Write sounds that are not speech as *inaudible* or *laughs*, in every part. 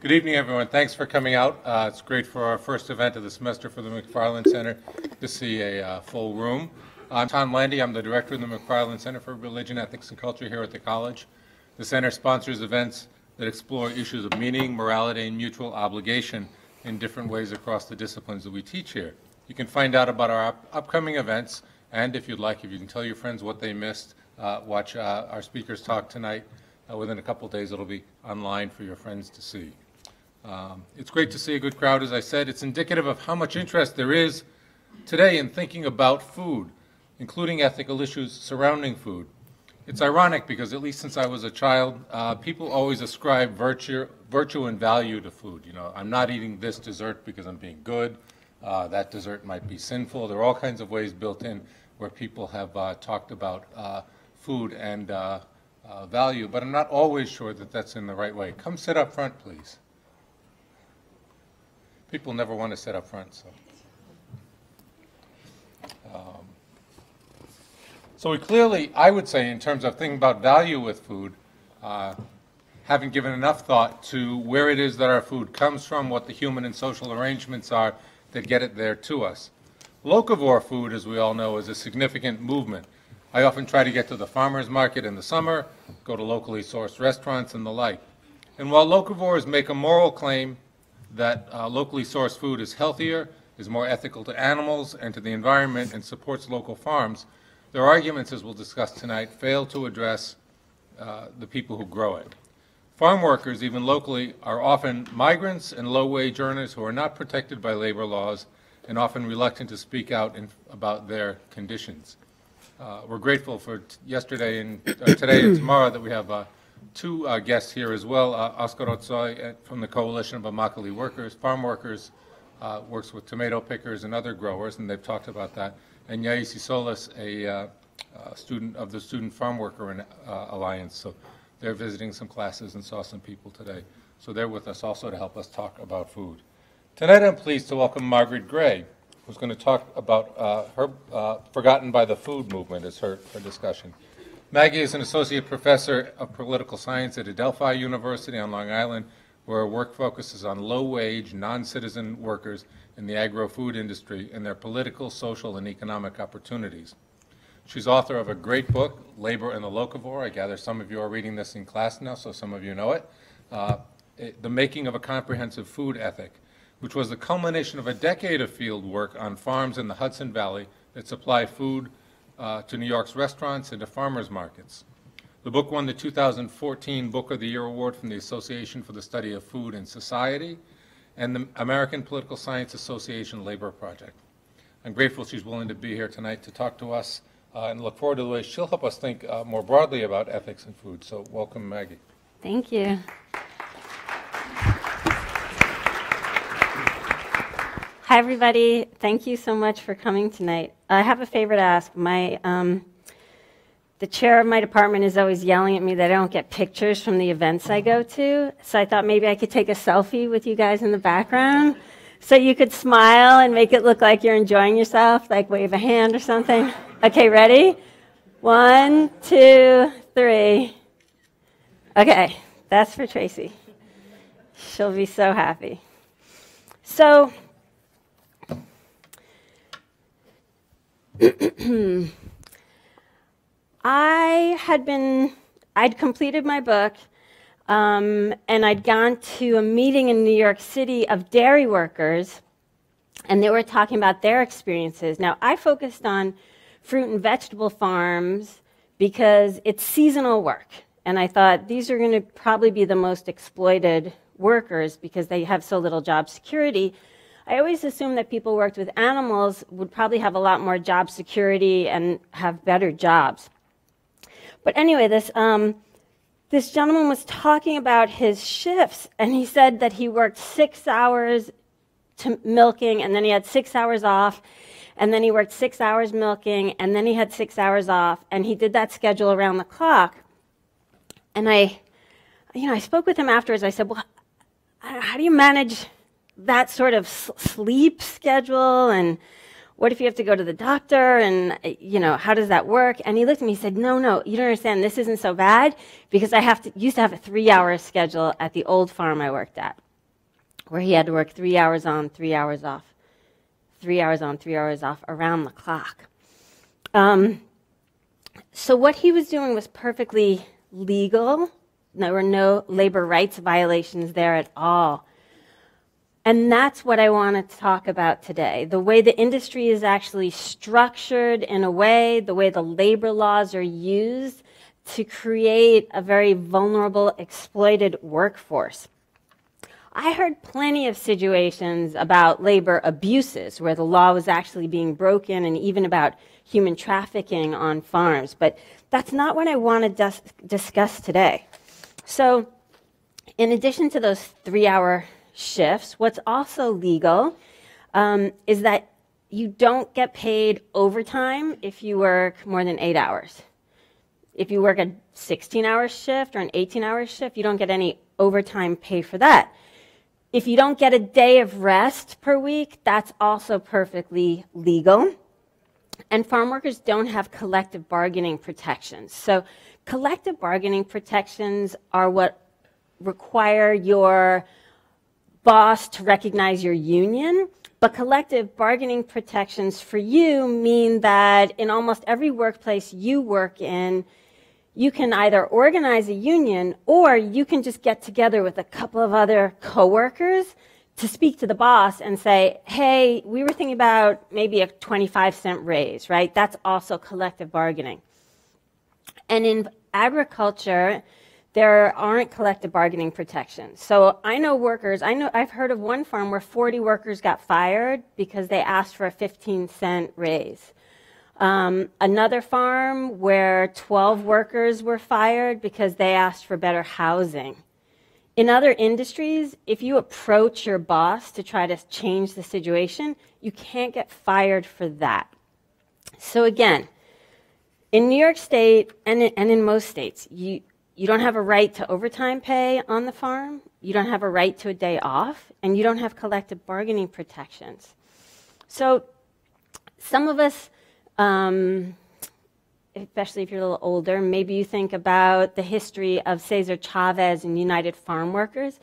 Good evening, everyone. Thanks for coming out. Uh, it's great for our first event of the semester for the McFarland Center to see a uh, full room. I'm Tom Landy. I'm the director of the McFarland Center for Religion, Ethics, and Culture here at the college. The center sponsors events that explore issues of meaning, morality, and mutual obligation in different ways across the disciplines that we teach here. You can find out about our up upcoming events, and if you'd like, if you can tell your friends what they missed, uh, watch uh, our speakers talk tonight. Uh, within a couple days, it'll be online for your friends to see. Um, it's great to see a good crowd, as I said. It's indicative of how much interest there is today in thinking about food, including ethical issues surrounding food. It's ironic because, at least since I was a child, uh, people always ascribe virtue, virtue and value to food. You know, I'm not eating this dessert because I'm being good. Uh, that dessert might be sinful. There are all kinds of ways built in where people have uh, talked about uh, food and uh, uh, value, but I'm not always sure that that's in the right way. Come sit up front, please. People never want to sit up front, so. Um, so we clearly, I would say, in terms of thinking about value with food, uh, haven't given enough thought to where it is that our food comes from, what the human and social arrangements are that get it there to us. Locavore food, as we all know, is a significant movement. I often try to get to the farmer's market in the summer, go to locally sourced restaurants and the like. And while locavores make a moral claim that uh, locally sourced food is healthier, is more ethical to animals and to the environment, and supports local farms, their arguments, as we'll discuss tonight, fail to address uh, the people who grow it. Farm workers, even locally, are often migrants and low-wage earners who are not protected by labor laws and often reluctant to speak out in, about their conditions. Uh, we're grateful for yesterday and uh, today and tomorrow that we have uh, two uh, guests here as well. Uh, Oscar Otzoy uh, from the Coalition of Immokalee Workers, Farm Workers, works with tomato pickers and other growers, and they've talked about that. And Yaisi Solis, a student of the Student Farm Worker Alliance. So they're visiting some classes and saw some people today. So they're with us also to help us talk about food. Tonight I'm pleased to welcome Margaret Gray, who's going to talk about uh, her uh, Forgotten by the Food movement as her, her discussion. Maggie is an associate professor of political science at Adelphi University on Long Island, where her work focuses on low-wage, non-citizen workers in the agro-food industry and their political, social, and economic opportunities. She's author of a great book, Labor and the Locavore. I gather some of you are reading this in class now, so some of you know it. Uh, it the Making of a Comprehensive Food Ethic, which was the culmination of a decade of field work on farms in the Hudson Valley that supply food uh, to New York's restaurants and to farmers markets. The book won the 2014 Book of the Year Award from the Association for the Study of Food and Society and the American Political Science Association Labor Project. I'm grateful she's willing to be here tonight to talk to us uh, and look forward to the way she'll help us think uh, more broadly about ethics and food. So welcome, Maggie. Thank you. Hi, everybody. Thank you so much for coming tonight. I have a favor to ask. My, um, the chair of my department is always yelling at me that I don't get pictures from the events I go to. So I thought maybe I could take a selfie with you guys in the background so you could smile and make it look like you're enjoying yourself, like wave a hand or something. Okay, ready? One, two, three. Okay, that's for Tracy. She'll be so happy. So, I had been, I'd completed my book, um, and I'd gone to a meeting in New York City of dairy workers, and they were talking about their experiences. Now, I focused on fruit and vegetable farms because it's seasonal work. And I thought these are going to probably be the most exploited workers because they have so little job security. I always assumed that people worked with animals would probably have a lot more job security and have better jobs. But anyway, this, um, this gentleman was talking about his shifts, and he said that he worked six hours to milking, and then he had six hours off, and then he worked six hours milking, and then he had six hours off, and he did that schedule around the clock. And I, you know, I spoke with him afterwards. I said, Well, how do you manage that sort of sleep schedule and what if you have to go to the doctor and you know how does that work and he looked at me and said no no you don't understand this isn't so bad because i have to used to have a three hour schedule at the old farm i worked at where he had to work three hours on, three hours off, three hours on, three hours off, around the clock. Um, so what he was doing was perfectly legal. There were no labor rights violations there at all. And that's what I want to talk about today. The way the industry is actually structured in a way, the way the labor laws are used to create a very vulnerable, exploited workforce. I heard plenty of situations about labor abuses where the law was actually being broken and even about human trafficking on farms, but that's not what I want to dis- discuss today. So, in addition to those three hour shifts, what's also legal um, is that you don't get paid overtime if you work more than eight hours. If you work a 16 hour shift or an 18 hour shift, you don't get any overtime pay for that. If you don't get a day of rest per week, that's also perfectly legal. And farm workers don't have collective bargaining protections. So, collective bargaining protections are what require your boss to recognize your union, but collective bargaining protections for you mean that in almost every workplace you work in, you can either organize a union or you can just get together with a couple of other coworkers to speak to the boss and say, hey, we were thinking about maybe a 25 cent raise, right? That's also collective bargaining. And in agriculture, there aren't collective bargaining protections. So I know workers, I know I've heard of one farm where 40 workers got fired because they asked for a 15 cent raise. Um, another farm where 12 workers were fired because they asked for better housing. In other industries, if you approach your boss to try to change the situation, you can't get fired for that. So again, in New York State and in, and in most states, you, you don't have a right to overtime pay on the farm, you don't have a right to a day off, and you don't have collective bargaining protections. So some of us, um, especially if you're a little older, maybe you think about the history of Cesar Chavez and United Farm Workers.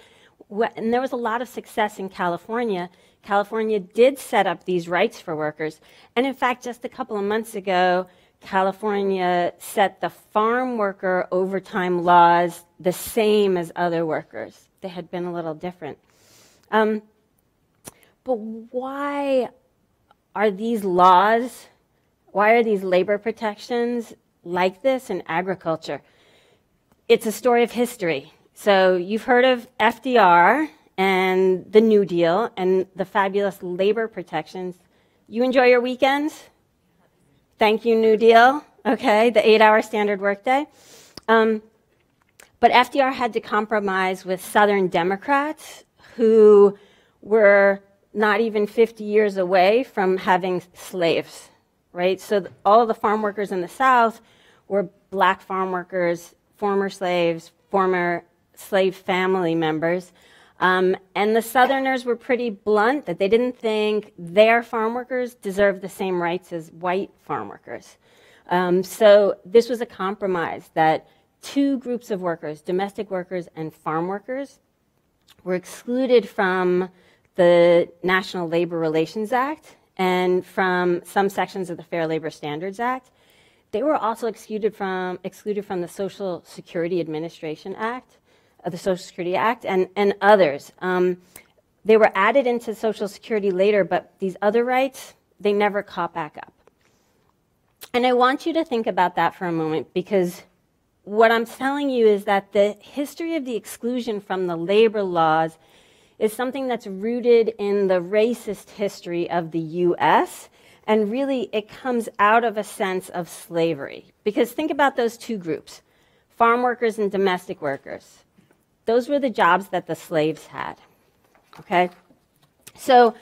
And there was a lot of success in California. California did set up these rights for workers. And in fact, just a couple of months ago, California set the farm worker overtime laws the same as other workers. They had been a little different. Um, but why are these laws, why are these labor protections like this in agriculture? It's a story of history. So you've heard of FDR and the New Deal and the fabulous labor protections. You enjoy your weekends? Thank you, New Deal. Okay, the eight hour standard workday. Um, but FDR had to compromise with Southern Democrats who were not even 50 years away from having slaves, right? So all of the farm workers in the South were black farm workers, former slaves, former slave family members. Um, and the Southerners were pretty blunt that they didn't think their farm workers deserved the same rights as white farm workers. Um, so this was a compromise that two groups of workers, domestic workers and farm workers, were excluded from the National Labor Relations Act and from some sections of the Fair Labor Standards Act. They were also excluded from, excluded from the Social Security Administration Act of the Social Security Act and, and others. Um, they were added into Social Security later, but these other rights, they never caught back up. And I want you to think about that for a moment because what I'm telling you is that the history of the exclusion from the labor laws is something that's rooted in the racist history of the US. And really, it comes out of a sense of slavery. Because think about those two groups farm workers and domestic workers. Those were the jobs that the slaves had. Okay? So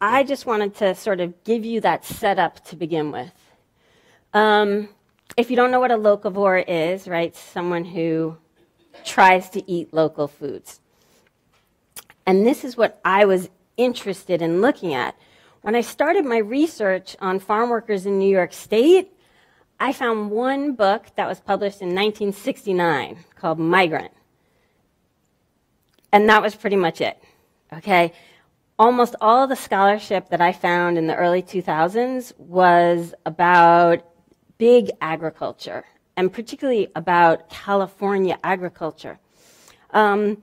I just wanted to sort of give you that setup to begin with. Um, if you don't know what a locavore is, right, someone who tries to eat local foods. And this is what I was interested in looking at. When I started my research on farm workers in New York State, I found one book that was published in 1969 called Migrant. And that was pretty much it. Okay? Almost all of the scholarship that I found in the early 2000s was about big agriculture, and particularly about California agriculture. Um,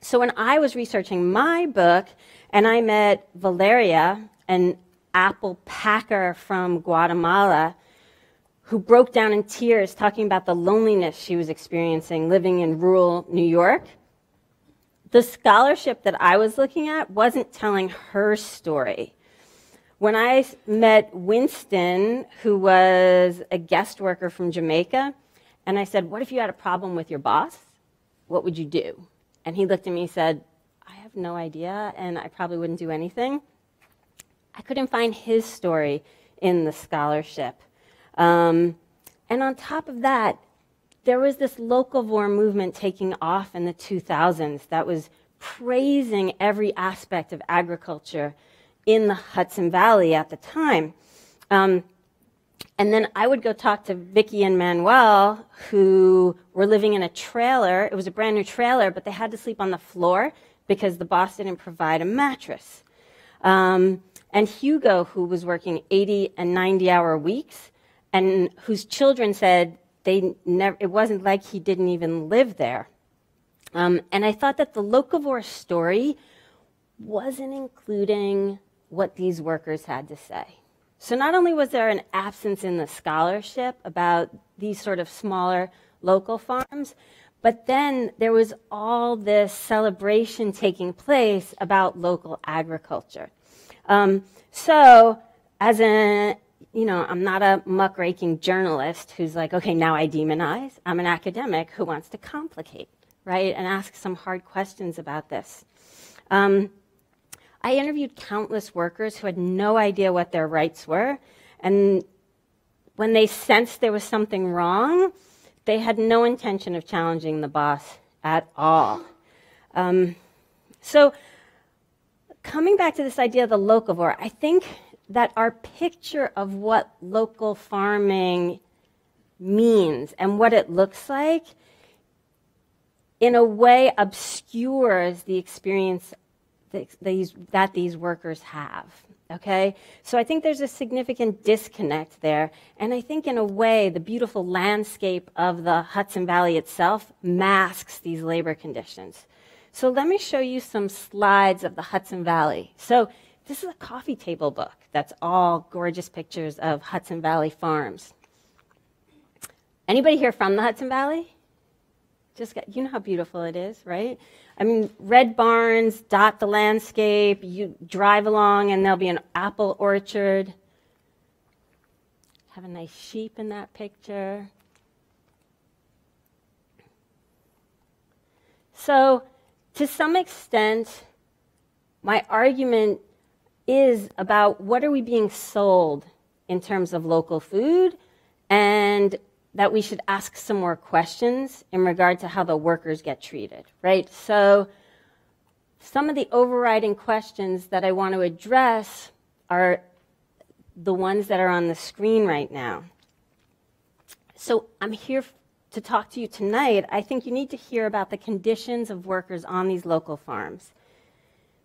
so when I was researching my book, and I met Valeria, an apple packer from Guatemala, who broke down in tears talking about the loneliness she was experiencing living in rural New York. The scholarship that I was looking at wasn't telling her story. When I met Winston, who was a guest worker from Jamaica, and I said, What if you had a problem with your boss? What would you do? And he looked at me and said, I have no idea, and I probably wouldn't do anything. I couldn't find his story in the scholarship. Um, and on top of that, there was this locavore movement taking off in the 2000s that was praising every aspect of agriculture in the Hudson Valley at the time. Um, and then I would go talk to Vicky and Manuel, who were living in a trailer. It was a brand new trailer, but they had to sleep on the floor because the boss didn't provide a mattress. Um, and Hugo, who was working 80 and 90 hour weeks, and whose children said they never, it wasn't like he didn't even live there. Um, and I thought that the locavore story wasn't including what these workers had to say. So not only was there an absence in the scholarship about these sort of smaller local farms, but then there was all this celebration taking place about local agriculture. Um, so, as a you know, I'm not a muckraking journalist who's like, okay, now I demonize. I'm an academic who wants to complicate, right, and ask some hard questions about this. Um, I interviewed countless workers who had no idea what their rights were, and when they sensed there was something wrong, they had no intention of challenging the boss at all. Um, so, coming back to this idea of the locavore, I think that our picture of what local farming means and what it looks like in a way obscures the experience that these, that these workers have. Okay? So I think there's a significant disconnect there. And I think, in a way, the beautiful landscape of the Hudson Valley itself masks these labor conditions. So let me show you some slides of the Hudson Valley. So this is a coffee table book that's all gorgeous pictures of Hudson Valley farms. Anybody here from the Hudson Valley? Just got, you know how beautiful it is, right? I mean, red barns dot the landscape. You drive along and there'll be an apple orchard. Have a nice sheep in that picture. So, to some extent, my argument is about what are we being sold in terms of local food and that we should ask some more questions in regard to how the workers get treated, right? So some of the overriding questions that I want to address are the ones that are on the screen right now. So I'm here to talk to you tonight. I think you need to hear about the conditions of workers on these local farms,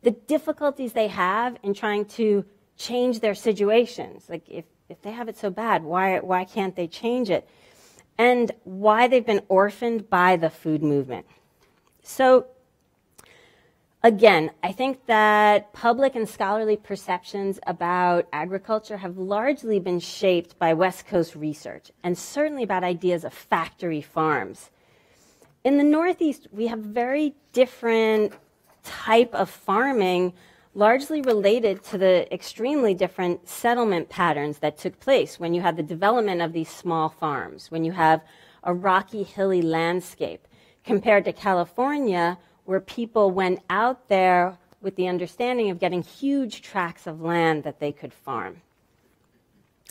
the difficulties they have in trying to change their situations. Like if, if they have it so bad, why, why can't they change it? and why they've been orphaned by the food movement. So, again, I think that public and scholarly perceptions about agriculture have largely been shaped by West Coast research, and certainly about ideas of factory farms. In the Northeast, we have very different type of farming largely related to the extremely different settlement patterns that took place when you had the development of these small farms, when you have a rocky, hilly landscape, compared to California, where people went out there with the understanding of getting huge tracts of land that they could farm.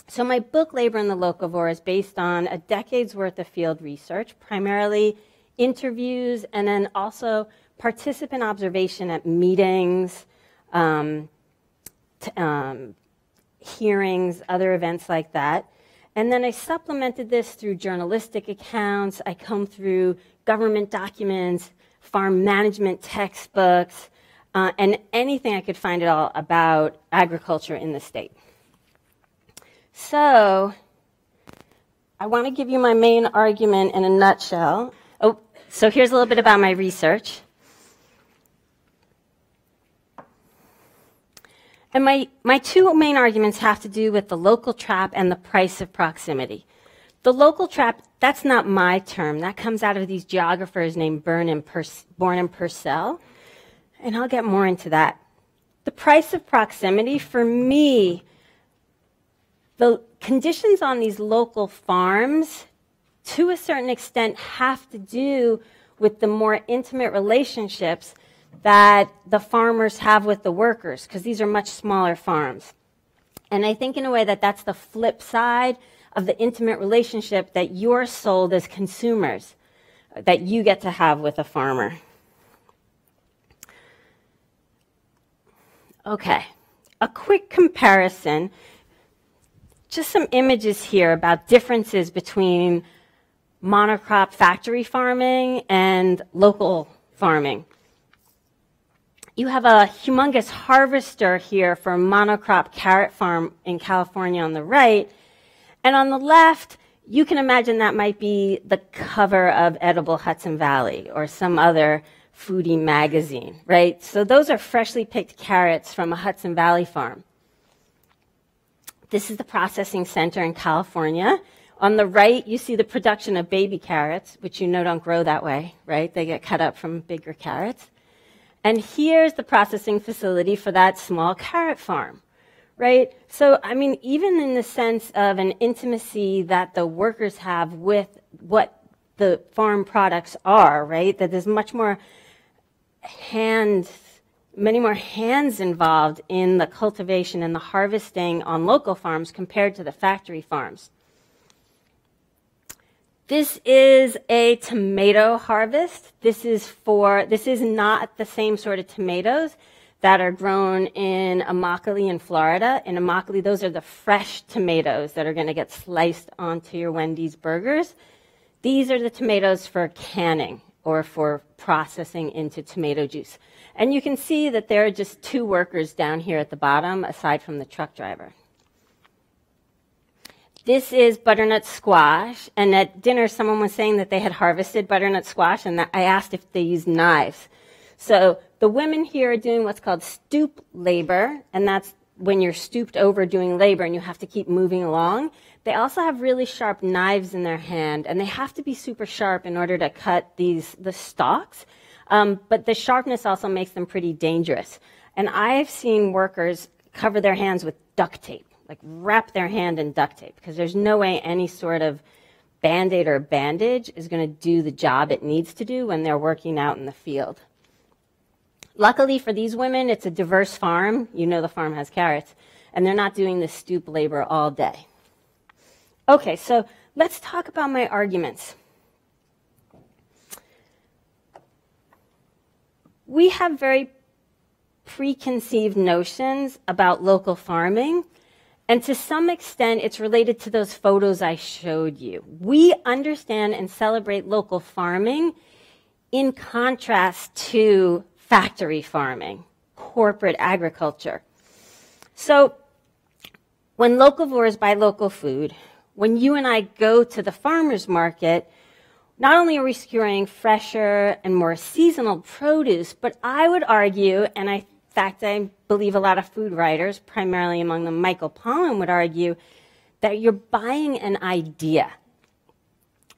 So, my book, Labor in the Locavore, is based on a decade's worth of field research, primarily interviews and then also participant observation at meetings, um, um, hearings, other events like that. And then I supplemented this through journalistic accounts. I come through government documents, farm management textbooks, uh, and anything I could find at all about agriculture in the state. So, I want to give you my main argument in a nutshell. Oh, so here's a little bit about my research. And my, my two main arguments have to do with the local trap and the price of proximity. The local trap, that's not my term. That comes out of these geographers named Born and, Born and Purcell. And I'll get more into that. The price of proximity, for me, the conditions on these local farms, to a certain extent, have to do with the more intimate relationships that the farmers have with the workers, because these are much smaller farms. And I think, in a way, that that's the flip side of the intimate relationship that you're sold as consumers, that you get to have with a farmer. Okay, a quick comparison. Just some images here about differences between monocrop factory farming and local farming. You have a humongous harvester here for a monocrop carrot farm in California on the right. And on the left, you can imagine that might be the cover of Edible Hudson Valley or some other foodie magazine, right? So those are freshly picked carrots from a Hudson Valley farm. This is the processing center in California. On the right, you see the production of baby carrots, which you know don't grow that way, right? They get cut up from bigger carrots. And here's the processing facility for that small carrot farm, right? So, I mean, even in the sense of an intimacy that the workers have with what the farm products are, right? That there's much more hands, many more hands involved in the cultivation and the harvesting on local farms compared to the factory farms. This is a tomato harvest. This is for, this is not the same sort of tomatoes that are grown in Immokalee in Florida. In Immokalee, those are the fresh tomatoes that are going to get sliced onto your Wendy's burgers. These are the tomatoes for canning or for processing into tomato juice. And you can see that there are just two workers down here at the bottom, aside from the truck driver. This is butternut squash, and at dinner, someone was saying that they had harvested butternut squash, and I asked if they used knives. So the women here are doing what's called stoop labor, and that's when you're stooped over doing labor and you have to keep moving along. They also have really sharp knives in their hand, and they have to be super sharp in order to cut these the stalks. Um, but the sharpness also makes them pretty dangerous. And I've seen workers cover their hands with duct tape, like wrap their hand in duct tape, because there's no way any sort of band aid or bandage is going to do the job it needs to do when they're working out in the field. Luckily for these women, it's a diverse farm. You know the farm has carrots, and they're not doing the stoop labor all day. Okay, so let's talk about my arguments. We have very preconceived notions about local farming, and to some extent, it's related to those photos I showed you. We understand and celebrate local farming in contrast to factory farming, corporate agriculture. So, when locavores buy local food, when you and I go to the farmer's market, not only are we securing fresher and more seasonal produce, but I would argue, and I, fact, I believe a lot of food writers, primarily among them Michael Pollan, would argue that you're buying an idea.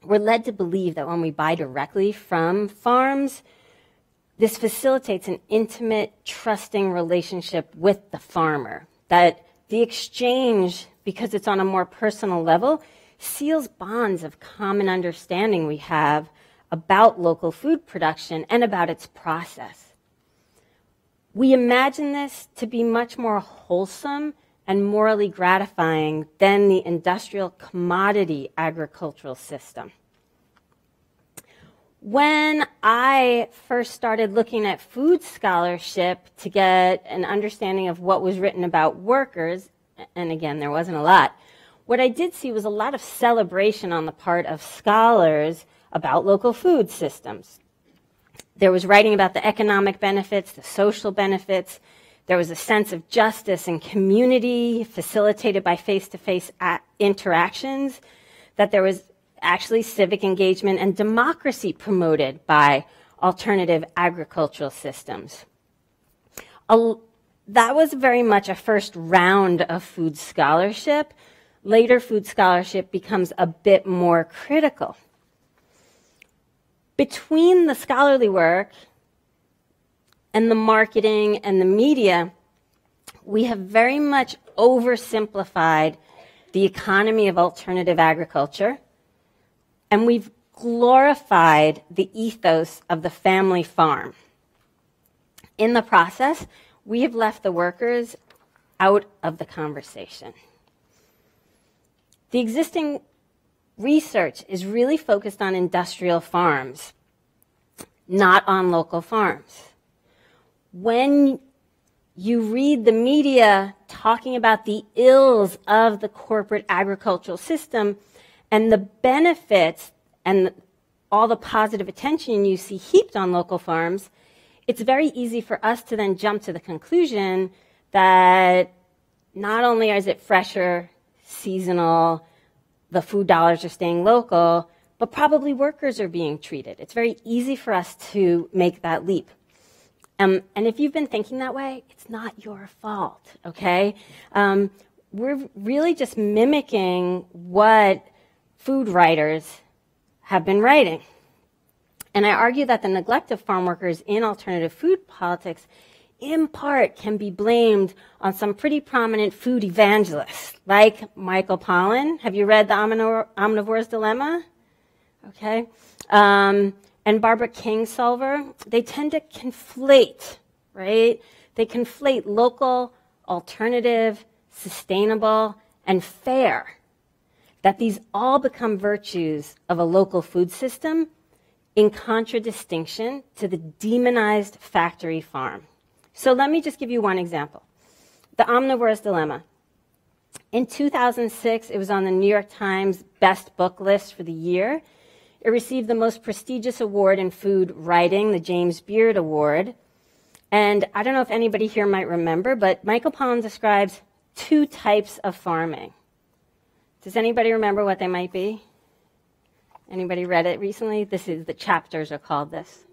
We're led to believe that when we buy directly from farms, this facilitates an intimate, trusting relationship with the farmer. That the exchange because it's on a more personal level, seals bonds of common understanding we have about local food production and about its process. We imagine this to be much more wholesome and morally gratifying than the industrial commodity agricultural system. When I first started looking at food scholarship to get an understanding of what was written about workers, and again, there wasn't a lot. What I did see was a lot of celebration on the part of scholars about local food systems. There was writing about the economic benefits, the social benefits. There was a sense of justice and community facilitated by face to face interactions. That there was actually civic engagement and democracy promoted by alternative agricultural systems. A, that was very much a first round of food scholarship. Later, food scholarship becomes a bit more critical. Between the scholarly work and the marketing and the media, we have very much oversimplified the economy of alternative agriculture, and we've glorified the ethos of the family farm. In the process, we have left the workers out of the conversation. The existing research is really focused on industrial farms, not on local farms. When you read the media talking about the ills of the corporate agricultural system and the benefits and all the positive attention you see heaped on local farms, it's very easy for us to then jump to the conclusion that not only is it fresher, seasonal, the food dollars are staying local, but probably workers are being treated. It's very easy for us to make that leap. Um, and if you've been thinking that way, it's not your fault, okay? Um, we're really just mimicking what food writers have been writing. And I argue that the neglect of farm workers in alternative food politics, in part, can be blamed on some pretty prominent food evangelists, like Michael Pollan. Have you read The Omnivore's Dilemma? Okay. Um, and Barbara Kingsolver. They tend to conflate, right? They conflate local, alternative, sustainable, and fair that these all become virtues of a local food system in contradistinction to the demonized factory farm. So let me just give you one example. The omnivore's dilemma. In 2006, it was on the New York Times best book list for the year. It received the most prestigious award in food writing, the James Beard Award. And I don't know if anybody here might remember, but Michael Pollan describes two types of farming. Does anybody remember what they might be? Anybody read it recently? This is the chapters are called this.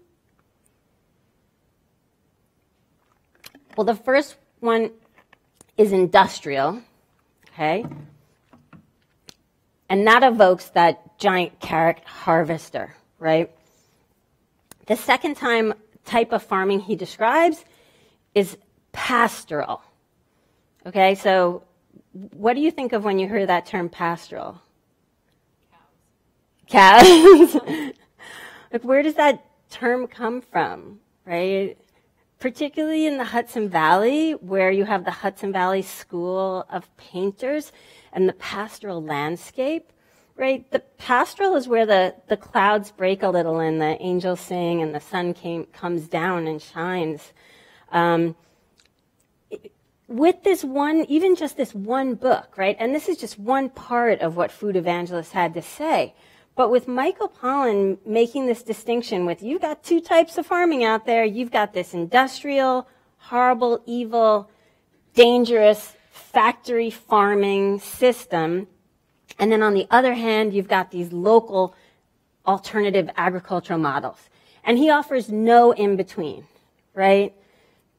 Well, the first one is industrial, okay? And that evokes that giant carrot harvester, right? The second time type of farming he describes is pastoral. Okay, so what do you think of when you hear that term pastoral? Cows. Cows. *laughs* like, where does that term come from, right? Particularly in the Hudson Valley, where you have the Hudson Valley School of Painters and the pastoral landscape, right? The pastoral is where the, the clouds break a little and the angels sing and the sun came, comes down and shines. Um, with this one, even just this one book, right? And this is just one part of what Food evangelists had to say. But with Michael Pollan making this distinction with you've got two types of farming out there. You've got this industrial, horrible, evil, dangerous factory farming system. And then on the other hand, you've got these local alternative agricultural models. And he offers no in between, right?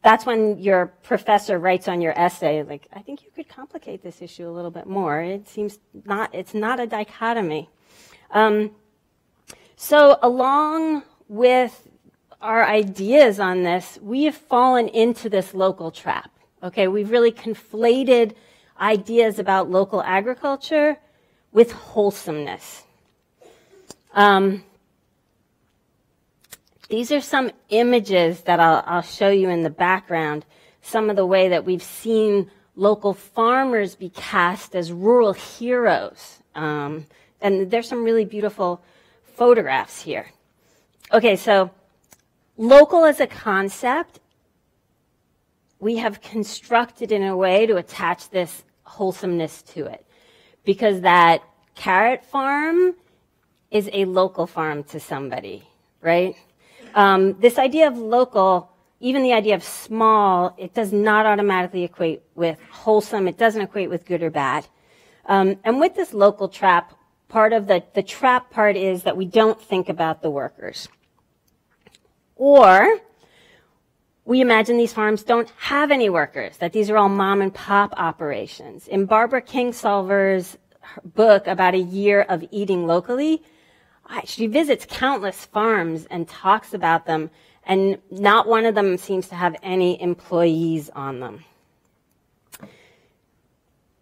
that's when your professor writes on your essay, like, I think you could complicate this issue a little bit more. It seems not, it's not a dichotomy. Um, so along with our ideas on this, we have fallen into this local trap. Okay, we've really conflated ideas about local agriculture with wholesomeness. Um, these are some images that I'll, I'll show you in the background, some of the way that we've seen local farmers be cast as rural heroes. Um, and there's some really beautiful photographs here. Okay, so local as a concept, we have constructed in a way to attach this wholesomeness to it. Because that carrot farm is a local farm to somebody, right? Um, this idea of local, even the idea of small, it does not automatically equate with wholesome. It doesn't equate with good or bad. Um, and with this local trap, part of the, the trap part is that we don't think about the workers. Or we imagine these farms don't have any workers, that these are all mom and pop operations. In Barbara Kingsolver's book about a year of eating locally, she visits countless farms and talks about them, and not one of them seems to have any employees on them.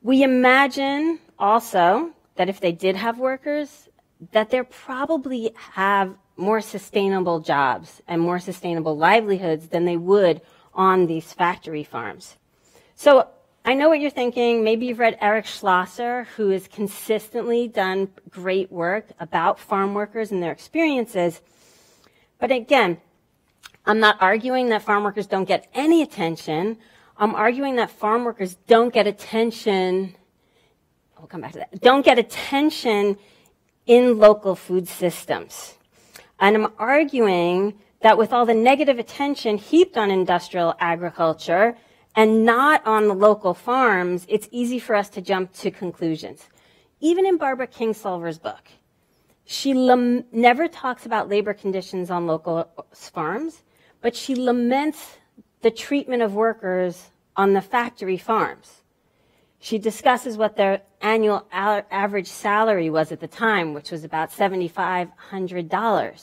We imagine also that if they did have workers, that they probably have more sustainable jobs and more sustainable livelihoods than they would on these factory farms. So I know what you're thinking. Maybe you've read Eric Schlosser, who has consistently done great work about farm workers and their experiences. But again, I'm not arguing that farm workers don't get any attention. I'm arguing that farm workers don't get attention we'll come back to that, don't get attention in local food systems. And I'm arguing that with all the negative attention heaped on industrial agriculture and not on the local farms, it's easy for us to jump to conclusions. Even in Barbara Kingsolver's book, she never talks about labor conditions on local farms, but she laments the treatment of workers on the factory farms. She discusses what their annual average salary was at the time, which was about $7,500.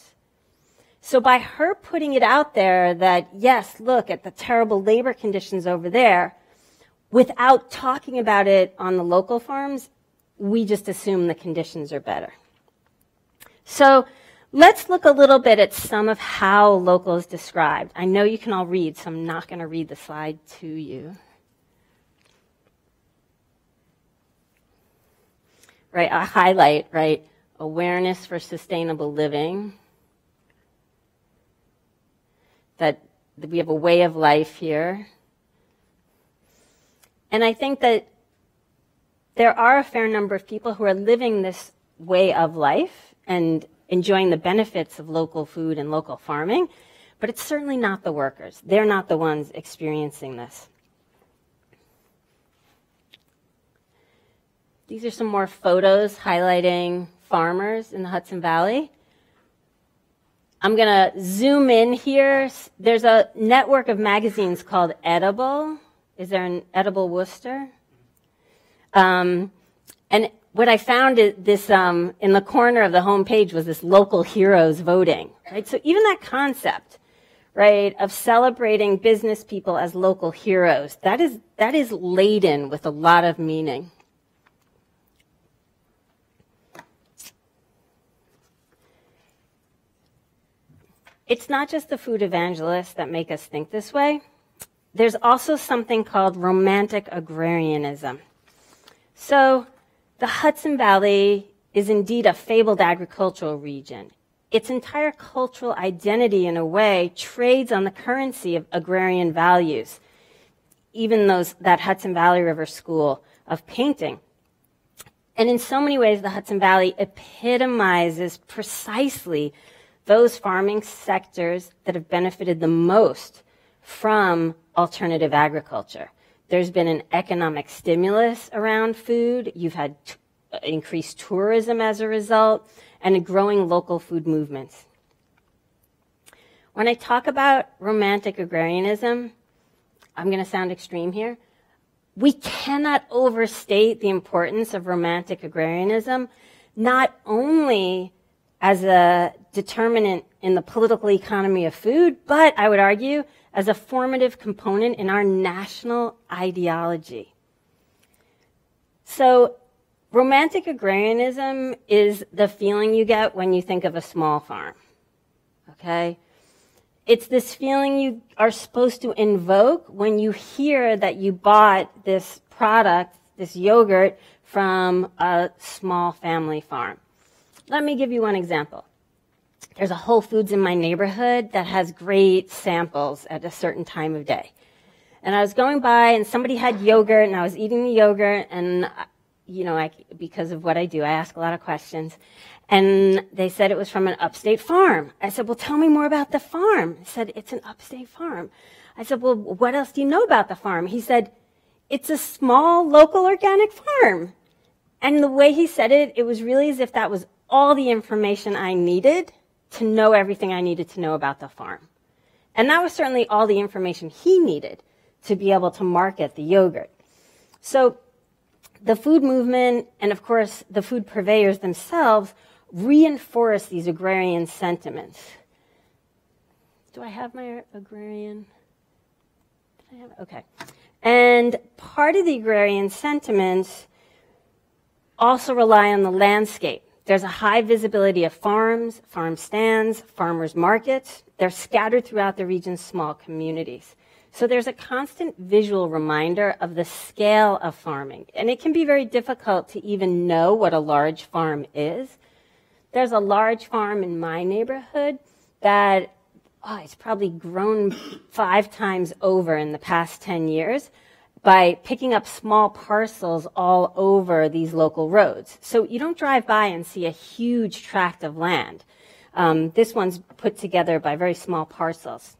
So by her putting it out there that, yes, look at the terrible labor conditions over there, without talking about it on the local farms, we just assume the conditions are better. So let's look a little bit at some of how local is described. I know you can all read, so I'm not going to read the slide to you. Right? I highlight, right? Awareness for sustainable living. That we have a way of life here. And I think that there are a fair number of people who are living this way of life and enjoying the benefits of local food and local farming, but it's certainly not the workers. They're not the ones experiencing this. These are some more photos highlighting farmers in the Hudson Valley. I'm going to zoom in here. There's a network of magazines called Edible. Is there an Edible Worcester? Um, and what I found is this um, in the corner of the homepage was this local heroes voting. Right, so even that concept, right, of celebrating business people as local heroes, that is that is laden with a lot of meaning. It's not just the food evangelists that make us think this way. There's also something called romantic agrarianism. So, the Hudson Valley is indeed a fabled agricultural region. Its entire cultural identity, in a way, trades on the currency of agrarian values. Even those, that Hudson Valley River School of painting. And in so many ways, the Hudson Valley epitomizes precisely those farming sectors that have benefited the most from alternative agriculture. There's been an economic stimulus around food. You've had increased tourism as a result and a growing local food movements. When I talk about romantic agrarianism, I'm going to sound extreme here. We cannot overstate the importance of romantic agrarianism, not only as a determinant in the political economy of food, but I would argue as a formative component in our national ideology. So, romantic agrarianism is the feeling you get when you think of a small farm. Okay? It's this feeling you are supposed to invoke when you hear that you bought this product, this yogurt, from a small family farm. Let me give you one example. There's a Whole Foods in my neighborhood that has great samples at a certain time of day. And I was going by and somebody had yogurt and I was eating the yogurt and you know, I, because of what I do, I ask a lot of questions. And they said it was from an upstate farm. I said, well, tell me more about the farm. He said, it's an upstate farm. I said, well, what else do you know about the farm? He said, it's a small local organic farm. And the way he said it, it was really as if that was all the information I needed to know everything I needed to know about the farm. And that was certainly all the information he needed to be able to market the yogurt. So the food movement and of course the food purveyors themselves reinforce these agrarian sentiments. Do I have my agrarian? Did I have, okay. And part of the agrarian sentiments also rely on the landscape. There's a high visibility of farms, farm stands, farmers markets. They're scattered throughout the region's small communities. So there's a constant visual reminder of the scale of farming. And it can be very difficult to even know what a large farm is. There's a large farm in my neighborhood that oh, it's probably grown five times over in the past 10 years by picking up small parcels all over these local roads. So you don't drive by and see a huge tract of land. Um, this one's put together by very small parcels.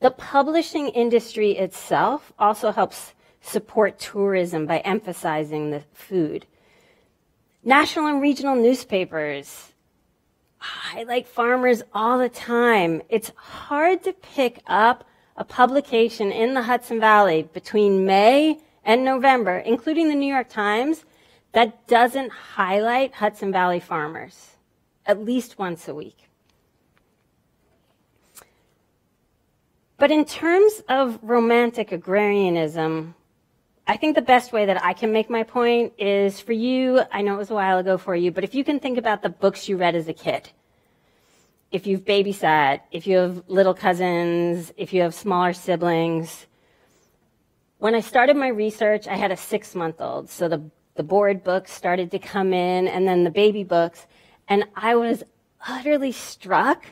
The publishing industry itself also helps support tourism by emphasizing the food. National and regional newspapers highlight farmers all the time. It's hard to pick up a publication in the Hudson Valley between May and November, including the New York Times, that doesn't highlight Hudson Valley farmers at least once a week. But in terms of romantic agrarianism, I think the best way that I can make my point is for you, I know it was a while ago for you, but if you can think about the books you read as a kid, if you've babysat, if you have little cousins, if you have smaller siblings. When I started my research, I had a six month old. So the, the board books started to come in and then the baby books. And I was utterly struck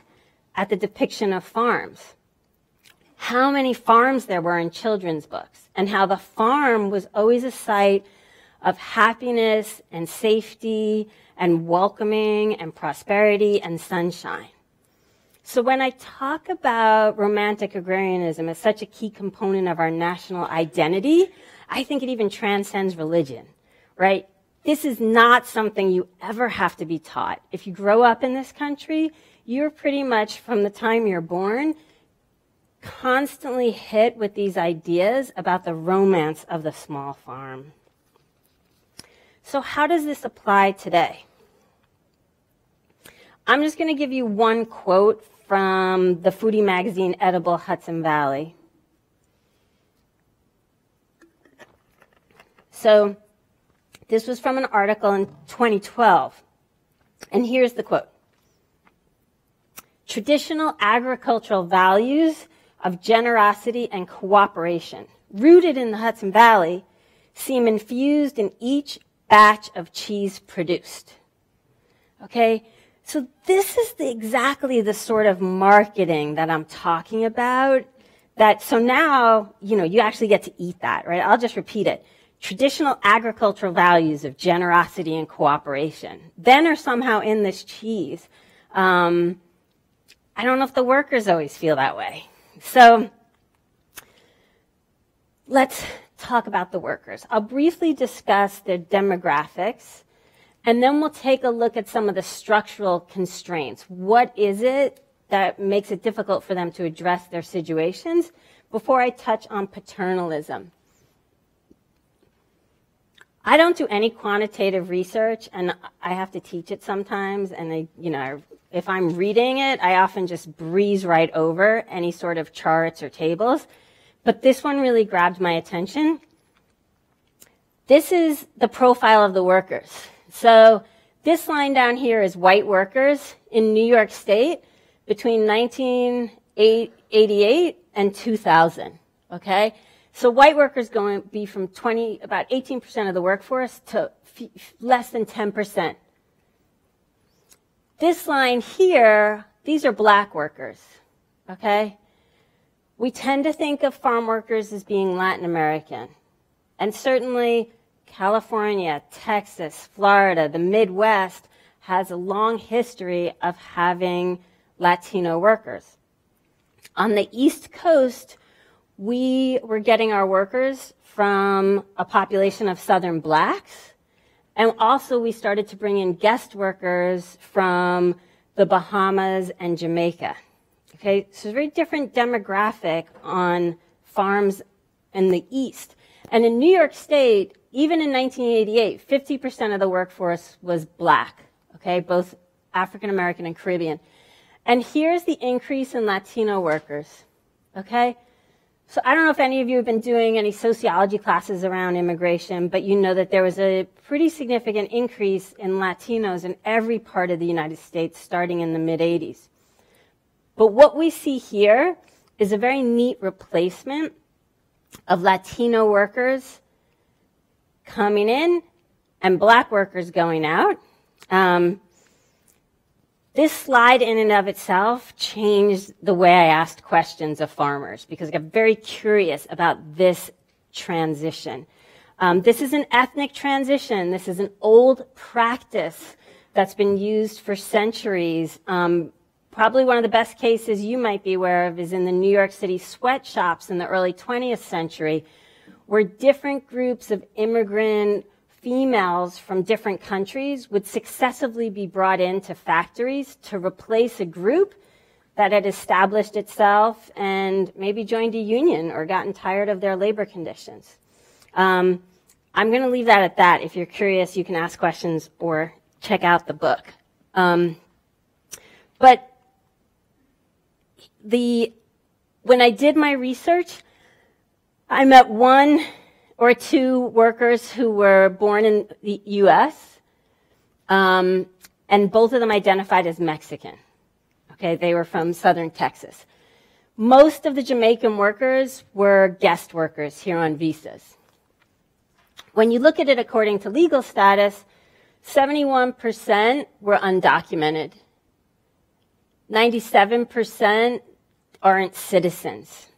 at the depiction of farms. How many farms there were in children's books and how the farm was always a site of happiness and safety and welcoming and prosperity and sunshine. So when I talk about romantic agrarianism as such a key component of our national identity, I think it even transcends religion, right? This is not something you ever have to be taught. If you grow up in this country, you're pretty much from the time you're born constantly hit with these ideas about the romance of the small farm. So how does this apply today? I'm just going to give you one quote from the foodie magazine Edible Hudson Valley. So, this was from an article in 2012. And here's the quote Traditional agricultural values of generosity and cooperation, rooted in the Hudson Valley, seem infused in each batch of cheese produced. Okay? So this is the, exactly the sort of marketing that I'm talking about. That so now, you know, you actually get to eat that, right? I'll just repeat it. Traditional agricultural values of generosity and cooperation then are somehow in this cheese. Um, I don't know if the workers always feel that way. So let's talk about the workers. I'll briefly discuss their demographics and then we'll take a look at some of the structural constraints. What is it that makes it difficult for them to address their situations before I touch on paternalism? I don't do any quantitative research, and I have to teach it sometimes. And I, you know, if I'm reading it, I often just breeze right over any sort of charts or tables. But this one really grabbed my attention. This is the profile of the workers. So this line down here is white workers in New York State between 1988 and 2000. Okay? So white workers going to be from 20, about 18% of the workforce to less than 10%. This line here, these are black workers. Okay? We tend to think of farm workers as being Latin American. And certainly California, Texas, Florida, the Midwest has a long history of having Latino workers. On the East Coast, we were getting our workers from a population of Southern blacks. And also, we started to bring in guest workers from the Bahamas and Jamaica. Okay, so it's a very different demographic on farms in the East. And in New York State, even in 1988, 50% of the workforce was black, okay, both African American and Caribbean. And here's the increase in Latino workers, okay? So I don't know if any of you have been doing any sociology classes around immigration, but you know that there was a pretty significant increase in Latinos in every part of the United States starting in the mid 80s. But what we see here is a very neat replacement of Latino workers coming in and black workers going out. Um, this slide in and of itself changed the way I asked questions of farmers because I got very curious about this transition. Um, this is an ethnic transition. This is an old practice that's been used for centuries. Um, probably one of the best cases you might be aware of is in the New York City sweatshops in the early 20th century, where different groups of immigrant females from different countries would successively be brought into factories to replace a group that had established itself and maybe joined a union or gotten tired of their labor conditions. Um, I'm going to leave that at that. If you're curious, you can ask questions or check out the book. Um, but the when I did my research, I met one or two workers who were born in the U.S., um, and both of them identified as Mexican. Okay, they were from southern Texas. Most of the Jamaican workers were guest workers here on visas. When you look at it according to legal status, 71% were undocumented. 97% aren't citizens.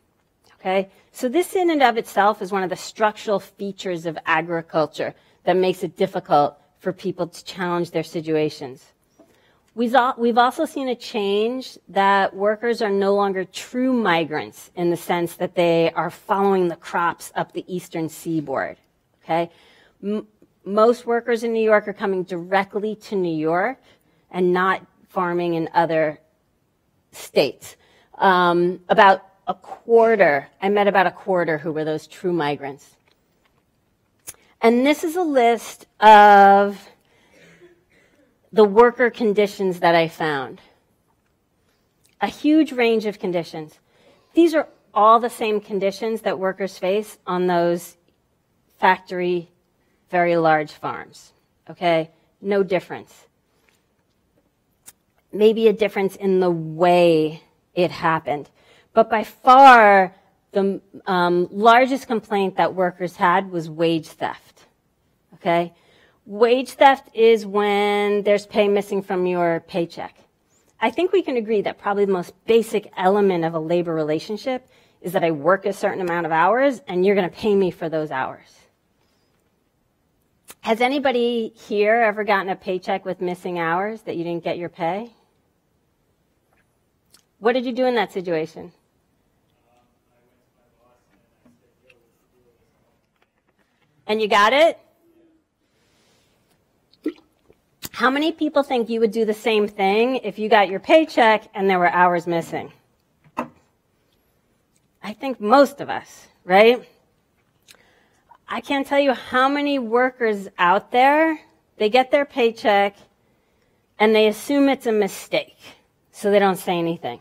Okay? So this in and of itself is one of the structural features of agriculture that makes it difficult for people to challenge their situations. We've also seen a change that workers are no longer true migrants in the sense that they are following the crops up the eastern seaboard. Okay? Most workers in New York are coming directly to New York and not farming in other states. Um, about a quarter, I met about a quarter who were those true migrants. And this is a list of the worker conditions that I found. A huge range of conditions. These are all the same conditions that workers face on those factory, very large farms. Okay? No difference. Maybe a difference in the way it happened. But by far, the um, largest complaint that workers had was wage theft. Okay? Wage theft is when there's pay missing from your paycheck. I think we can agree that probably the most basic element of a labor relationship is that I work a certain amount of hours and you're going to pay me for those hours. Has anybody here ever gotten a paycheck with missing hours that you didn't get your pay? What did you do in that situation? And you got it? How many people think you would do the same thing if you got your paycheck and there were hours missing? I think most of us, right? I can't tell you how many workers out there, they get their paycheck and they assume it's a mistake, so they don't say anything.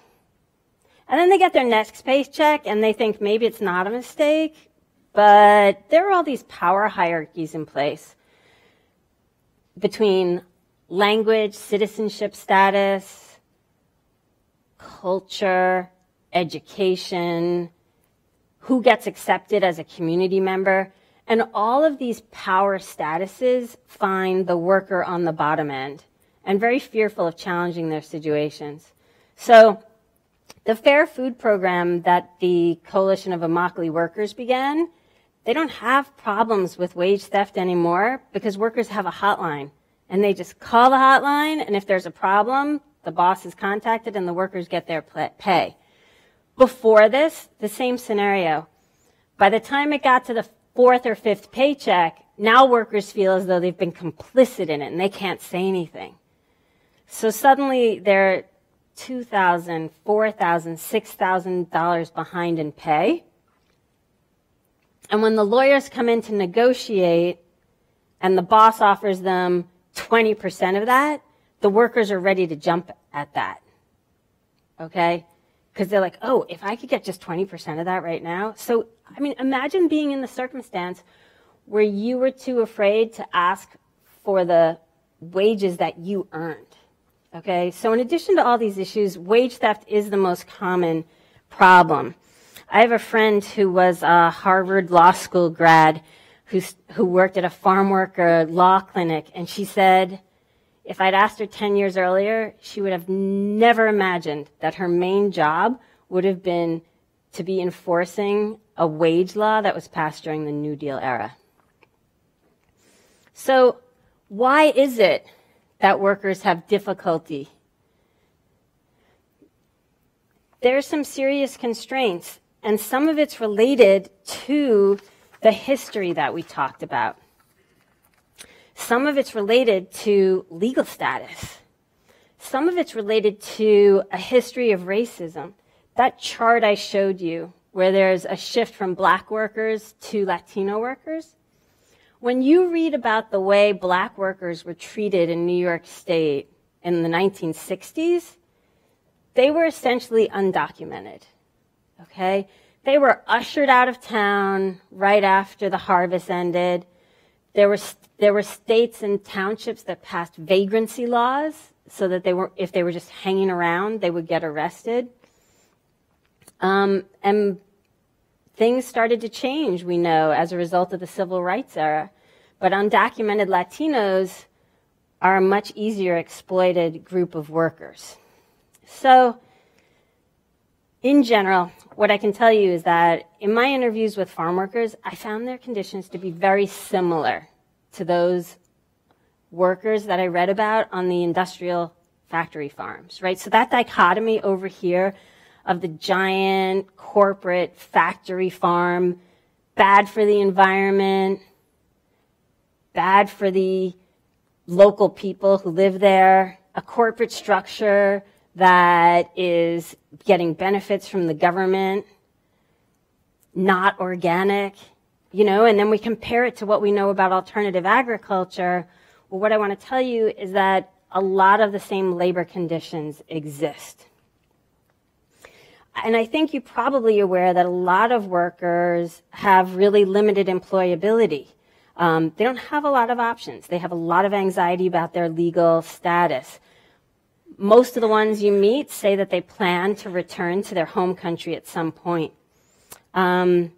And then they get their next paycheck and they think maybe it's not a mistake, but there are all these power hierarchies in place between language, citizenship status, culture, education, who gets accepted as a community member. And all of these power statuses find the worker on the bottom end and very fearful of challenging their situations. So the Fair Food Program that the Coalition of Immokalee Workers began, they don't have problems with wage theft anymore because workers have a hotline And they just call the hotline, and if there's a problem, the boss is contacted and the workers get their pay. Before this, the same scenario. By the time it got to the fourth or fifth paycheck, now workers feel as though they've been complicit in it and they can't say anything. So suddenly they're $2,000, $4,000, $6,000 behind in pay. And when the lawyers come in to negotiate and the boss offers them 20% of that, the workers are ready to jump at that. Okay? Because they're like, oh, if I could get just 20% of that right now. So, I mean, imagine being in the circumstance where you were too afraid to ask for the wages that you earned. Okay? So, in addition to all these issues, wage theft is the most common problem. I have a friend who was a Harvard Law School grad who, who worked at a farm worker law clinic, and she said, if I'd asked her 10 years earlier, she would have never imagined that her main job would have been to be enforcing a wage law that was passed during the New Deal era. So, why is it that workers have difficulty? There are some serious constraints, and some of it's related to the history that we talked about. Some of it's related to legal status. Some of it's related to a history of racism. That chart I showed you, where there's a shift from black workers to Latino workers, when you read about the way black workers were treated in New York State in the 1960s, they were essentially undocumented. Okay? They were ushered out of town right after the harvest ended. There were, there were states and townships that passed vagrancy laws so that they were, if they were just hanging around, they would get arrested. Um, and things started to change, we know, as a result of the civil rights era. But undocumented Latinos are a much easier exploited group of workers. So, in general, what I can tell you is that in my interviews with farm workers, I found their conditions to be very similar to those workers that I read about on the industrial factory farms, right? So that dichotomy over here of the giant corporate factory farm, bad for the environment, bad for the local people who live there, a corporate structure that is getting benefits from the government, not organic, you know, and then we compare it to what we know about alternative agriculture. Well, what I want to tell you is that a lot of the same labor conditions exist. And I think you're probably aware that a lot of workers have really limited employability. Um, they don't have a lot of options. They have a lot of anxiety about their legal status. Most of the ones you meet say that they plan to return to their home country at some point. Um,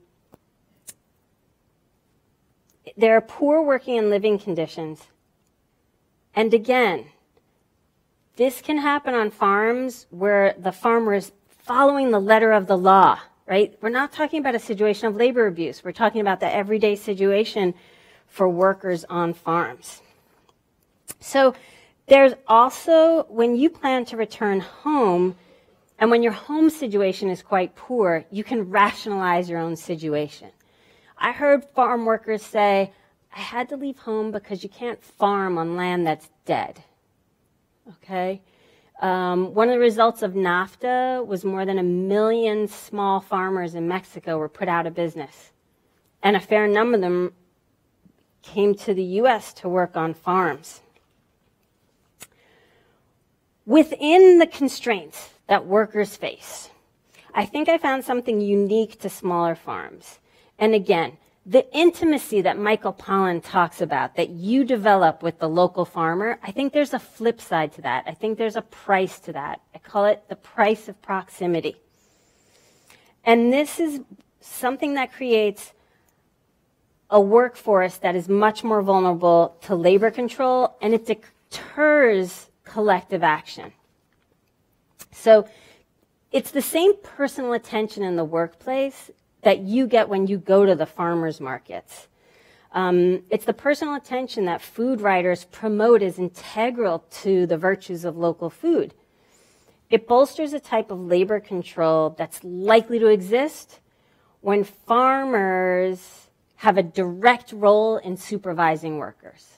there are poor working and living conditions. And again, this can happen on farms where the farmer is following the letter of the law, right? We're not talking about a situation of labor abuse. We're talking about the everyday situation for workers on farms. So there's also, when you plan to return home, and when your home situation is quite poor, you can rationalize your own situation. I heard farm workers say, I had to leave home because you can't farm on land that's dead. Okay? Um, one of the results of NAFTA was more than a million small farmers in Mexico were put out of business. And a fair number of them came to the U.S. to work on farms. Within the constraints that workers face, I think I found something unique to smaller farms. And again, the intimacy that Michael Pollan talks about that you develop with the local farmer, I think there's a flip side to that. I think there's a price to that. I call it the price of proximity. And this is something that creates a workforce that is much more vulnerable to labor control and it deters collective action. So it's the same personal attention in the workplace that you get when you go to the farmers markets. Um, it's the personal attention that food writers promote as integral to the virtues of local food. It bolsters a type of labor control that's likely to exist when farmers have a direct role in supervising workers.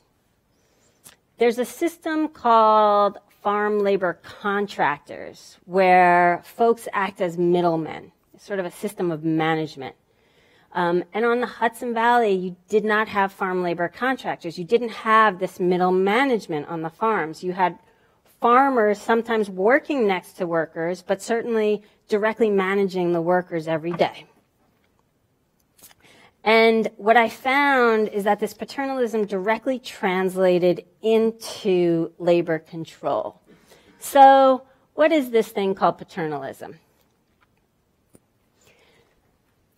There's a system called farm labor contractors where folks act as middlemen, sort of a system of management. Um, and on the Hudson Valley, you did not have farm labor contractors. You didn't have this middle management on the farms. You had farmers sometimes working next to workers, but certainly directly managing the workers every day. And what I found is that this paternalism directly translated into labor control. So, what is this thing called paternalism?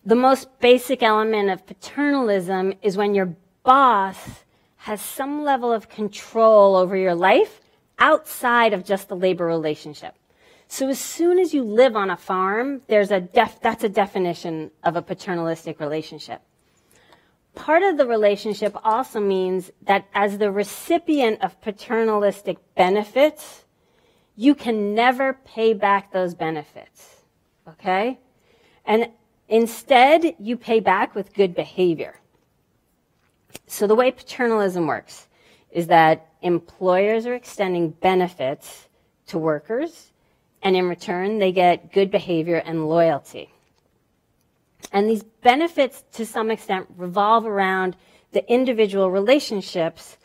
The most basic element of paternalism is when your boss has some level of control over your life outside of just the labor relationship. So as soon as you live on a farm, there's a def- that's a definition of a paternalistic relationship part of the relationship also means that as the recipient of paternalistic benefits, you can never pay back those benefits. Okay? And instead, you pay back with good behavior. So the way paternalism works is that employers are extending benefits to workers, and in return, they get good behavior and loyalty. And these benefits, to some extent, revolve around the individual relationships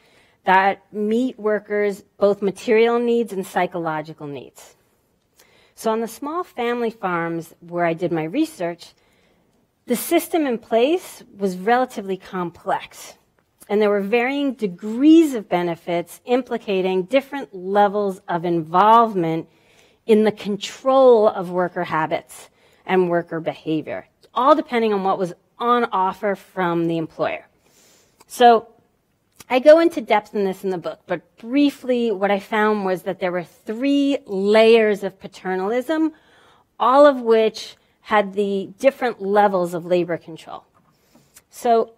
that meet workers' both material needs and psychological needs. So, on the small family farms where I did my research, the system in place was relatively complex. And there were varying degrees of benefits implicating different levels of involvement in the control of worker habits and worker behavior all depending on what was on offer from the employer. So I go into depth in this in the book, but briefly, what I found was that there were three layers of paternalism, all of which had the different levels of labor control. So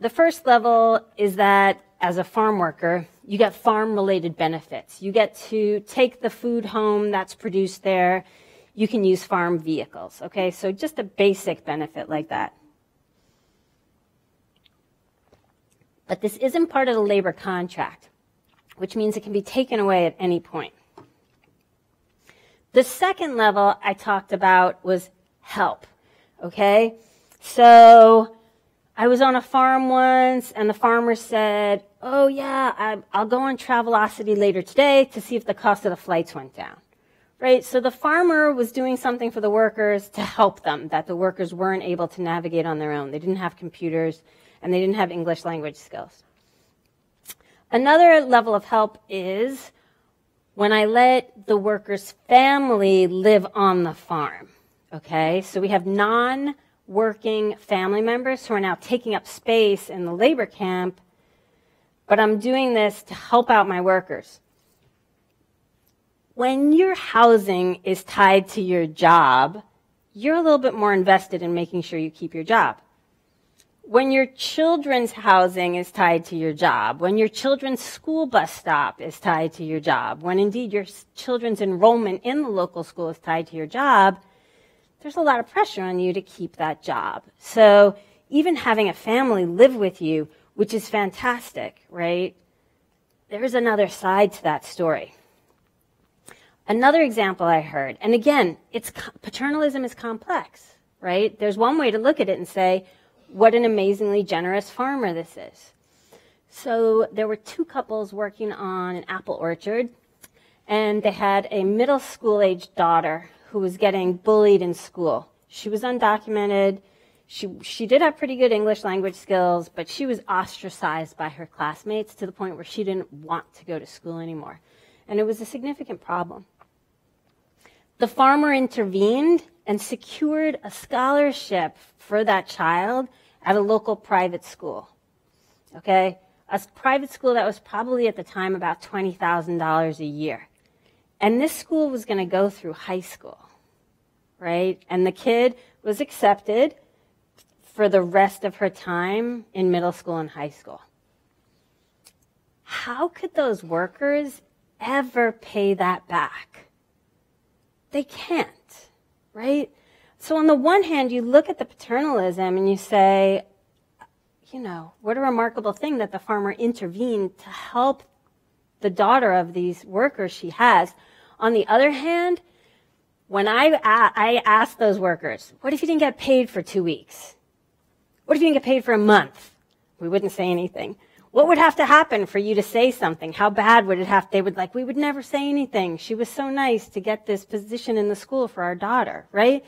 the first level is that as a farm worker, you get farm related benefits. You get to take the food home that's produced there you can use farm vehicles. Okay, so just a basic benefit like that. But this isn't part of the labor contract, which means it can be taken away at any point. The second level I talked about was help. Okay, so I was on a farm once, and the farmer said, Oh, yeah, I'll go on Travelocity later today to see if the cost of the flights went down right? So the farmer was doing something for the workers to help them, that the workers weren't able to navigate on their own. They didn't have computers and they didn't have English language skills. Another level of help is when I let the worker's family live on the farm. Okay, so we have non working family members who are now taking up space in the labor camp, but I'm doing this to help out my workers when your housing is tied to your job, you're a little bit more invested in making sure you keep your job. When your children's housing is tied to your job, when your children's school bus stop is tied to your job, when indeed your children's enrollment in the local school is tied to your job, there's a lot of pressure on you to keep that job. So even having a family live with you, which is fantastic, right? There's another side to that story. Another example I heard, and again, it's paternalism is complex, right? There's one way to look at it and say, what an amazingly generous farmer this is. So there were two couples working on an apple orchard, and they had a middle school aged daughter who was getting bullied in school. She was undocumented. She, she did have pretty good English language skills, but she was ostracized by her classmates to the point where she didn't want to go to school anymore. And it was a significant problem. The farmer intervened and secured a scholarship for that child at a local private school. Okay? A private school that was probably at the time about $20,000 a year. And this school was going to go through high school. Right? And the kid was accepted for the rest of her time in middle school and high school. How could those workers ever pay that back? They can't, right? So, on the one hand, you look at the paternalism and you say, you know, what a remarkable thing that the farmer intervened to help the daughter of these workers she has. On the other hand, when I, I asked those workers, what if you didn't get paid for two weeks? What if you didn't get paid for a month? We wouldn't say anything. What would have to happen for you to say something? How bad would it have? They would like, we would never say anything. She was so nice to get this position in the school for our daughter, right?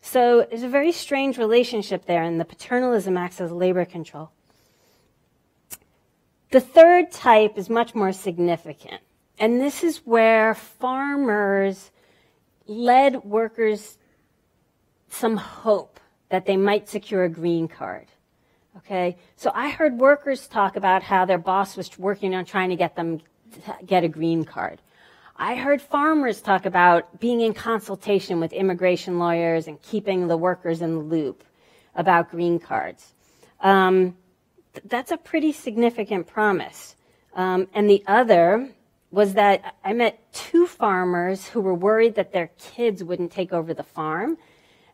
So there's a very strange relationship there, and the paternalism acts as labor control. The third type is much more significant, and this is where farmers led workers some hope that they might secure a green card. Okay, so I heard workers talk about how their boss was working on trying to get them to get a green card. I heard farmers talk about being in consultation with immigration lawyers and keeping the workers in the loop about green cards. Um, th- that's a pretty significant promise. Um, and the other was that I met two farmers who were worried that their kids wouldn't take over the farm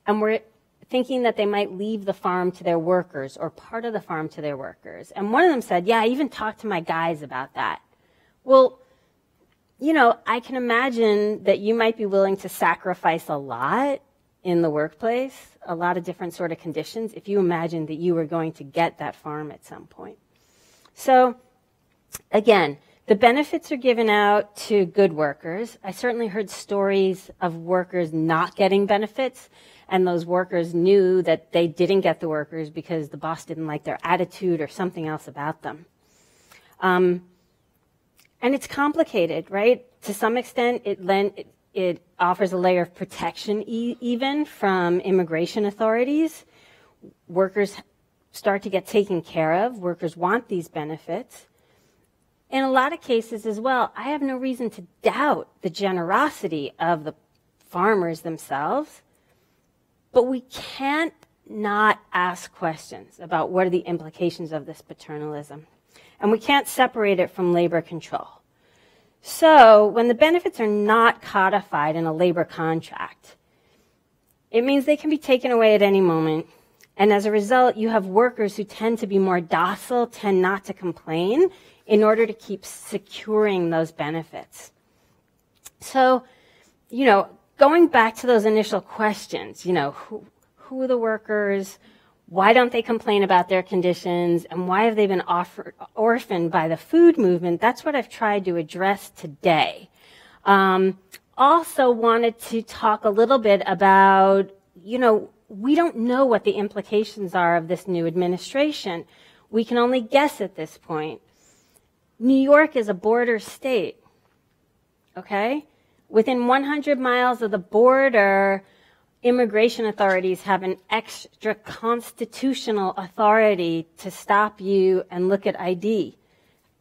and were thinking that they might leave the farm to their workers or part of the farm to their workers. And one of them said, Yeah, I even talked to my guys about that. Well, you know, I can imagine that you might be willing to sacrifice a lot in the workplace, a lot of different sort of conditions, if you imagine that you were going to get that farm at some point. So, again, the benefits are given out to good workers. I certainly heard stories of workers not getting benefits and those workers knew that they didn't get the workers because the boss didn't like their attitude or something else about them. Um, and it's complicated, right? To some extent, it, lend, it, it offers a layer of protection e- even from immigration authorities. Workers start to get taken care of. Workers want these benefits. In a lot of cases as well, I have no reason to doubt the generosity of the farmers themselves. But we can't not ask questions about what are the implications of this paternalism. And we can't separate it from labor control. So, when the benefits are not codified in a labor contract, it means they can be taken away at any moment. And as a result, you have workers who tend to be more docile, tend not to complain in order to keep securing those benefits. So, you know, going back to those initial questions, you know, who, who are the workers? Why don't they complain about their conditions? And why have they been offered, orphaned by the food movement? That's what I've tried to address today. Um, also wanted to talk a little bit about, you know, we don't know what the implications are of this new administration. We can only guess at this point. New York is a border state. Okay? Within 100 miles of the border, immigration authorities have an extra constitutional authority to stop you and look at ID.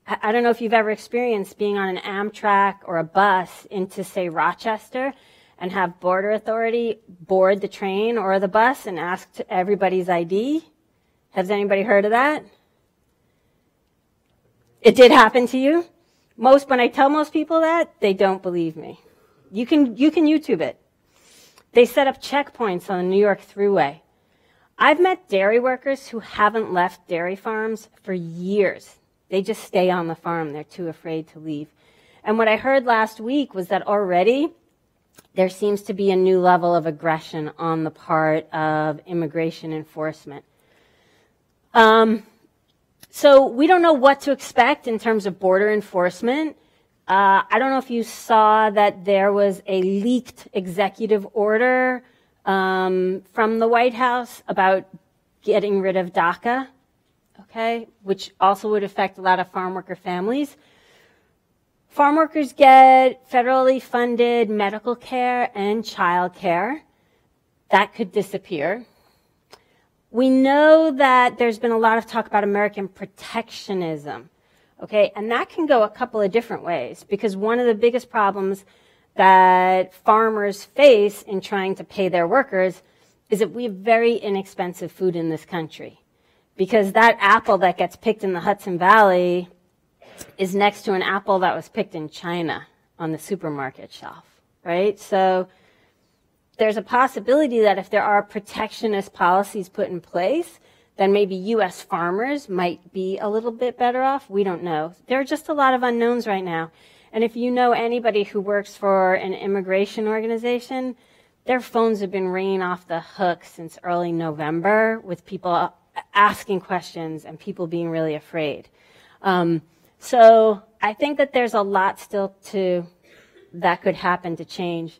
I don't know if you've ever experienced being on an Amtrak or a bus into, say, Rochester and have border authority board the train or the bus and ask everybody's ID. Has anybody heard of that? It did happen to you? Most, when I tell most people that, they don't believe me. You can, you can YouTube it. They set up checkpoints on the New York Thruway. I've met dairy workers who haven't left dairy farms for years. They just stay on the farm. They're too afraid to leave. And what I heard last week was that already there seems to be a new level of aggression on the part of immigration enforcement. Um, so we don't know what to expect in terms of border enforcement. Uh, I don't know if you saw that there was a leaked executive order um, from the White House about getting rid of DACA, okay, which also would affect a lot of farm worker families. Farm workers get federally funded medical care and child care. That could disappear. We know that there's been a lot of talk about American protectionism. Okay, and that can go a couple of different ways because one of the biggest problems that farmers face in trying to pay their workers is that we have very inexpensive food in this country. Because that apple that gets picked in the Hudson Valley is next to an apple that was picked in China on the supermarket shelf, right? So there's a possibility that if there are protectionist policies put in place, then maybe U.S. farmers might be a little bit better off. We don't know. There are just a lot of unknowns right now. And if you know anybody who works for an immigration organization, their phones have been ringing off the hook since early November with people asking questions and people being really afraid. Um, so I think that there's a lot still to that could happen to change.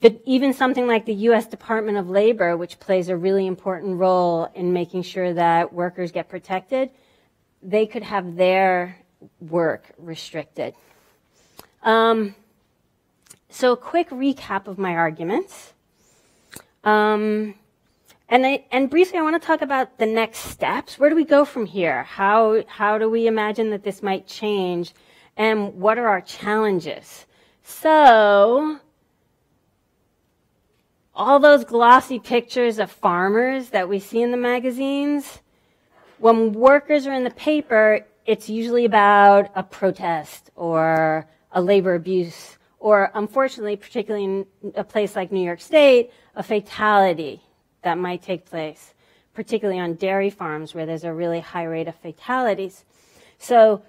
But even something like the U.S. Department of Labor, which plays a really important role in making sure that workers get protected, they could have their work restricted. Um, so a quick recap of my arguments. Um, and, I, and briefly, I want to talk about the next steps. Where do we go from here? How, how do we imagine that this might change? And what are our challenges? So, all those glossy pictures of farmers that we see in the magazines, when workers are in the paper, it's usually about a protest or a labor abuse, or unfortunately, particularly in a place like New York State, a fatality that might take place, particularly on dairy farms where there's a really high rate of fatalities. So,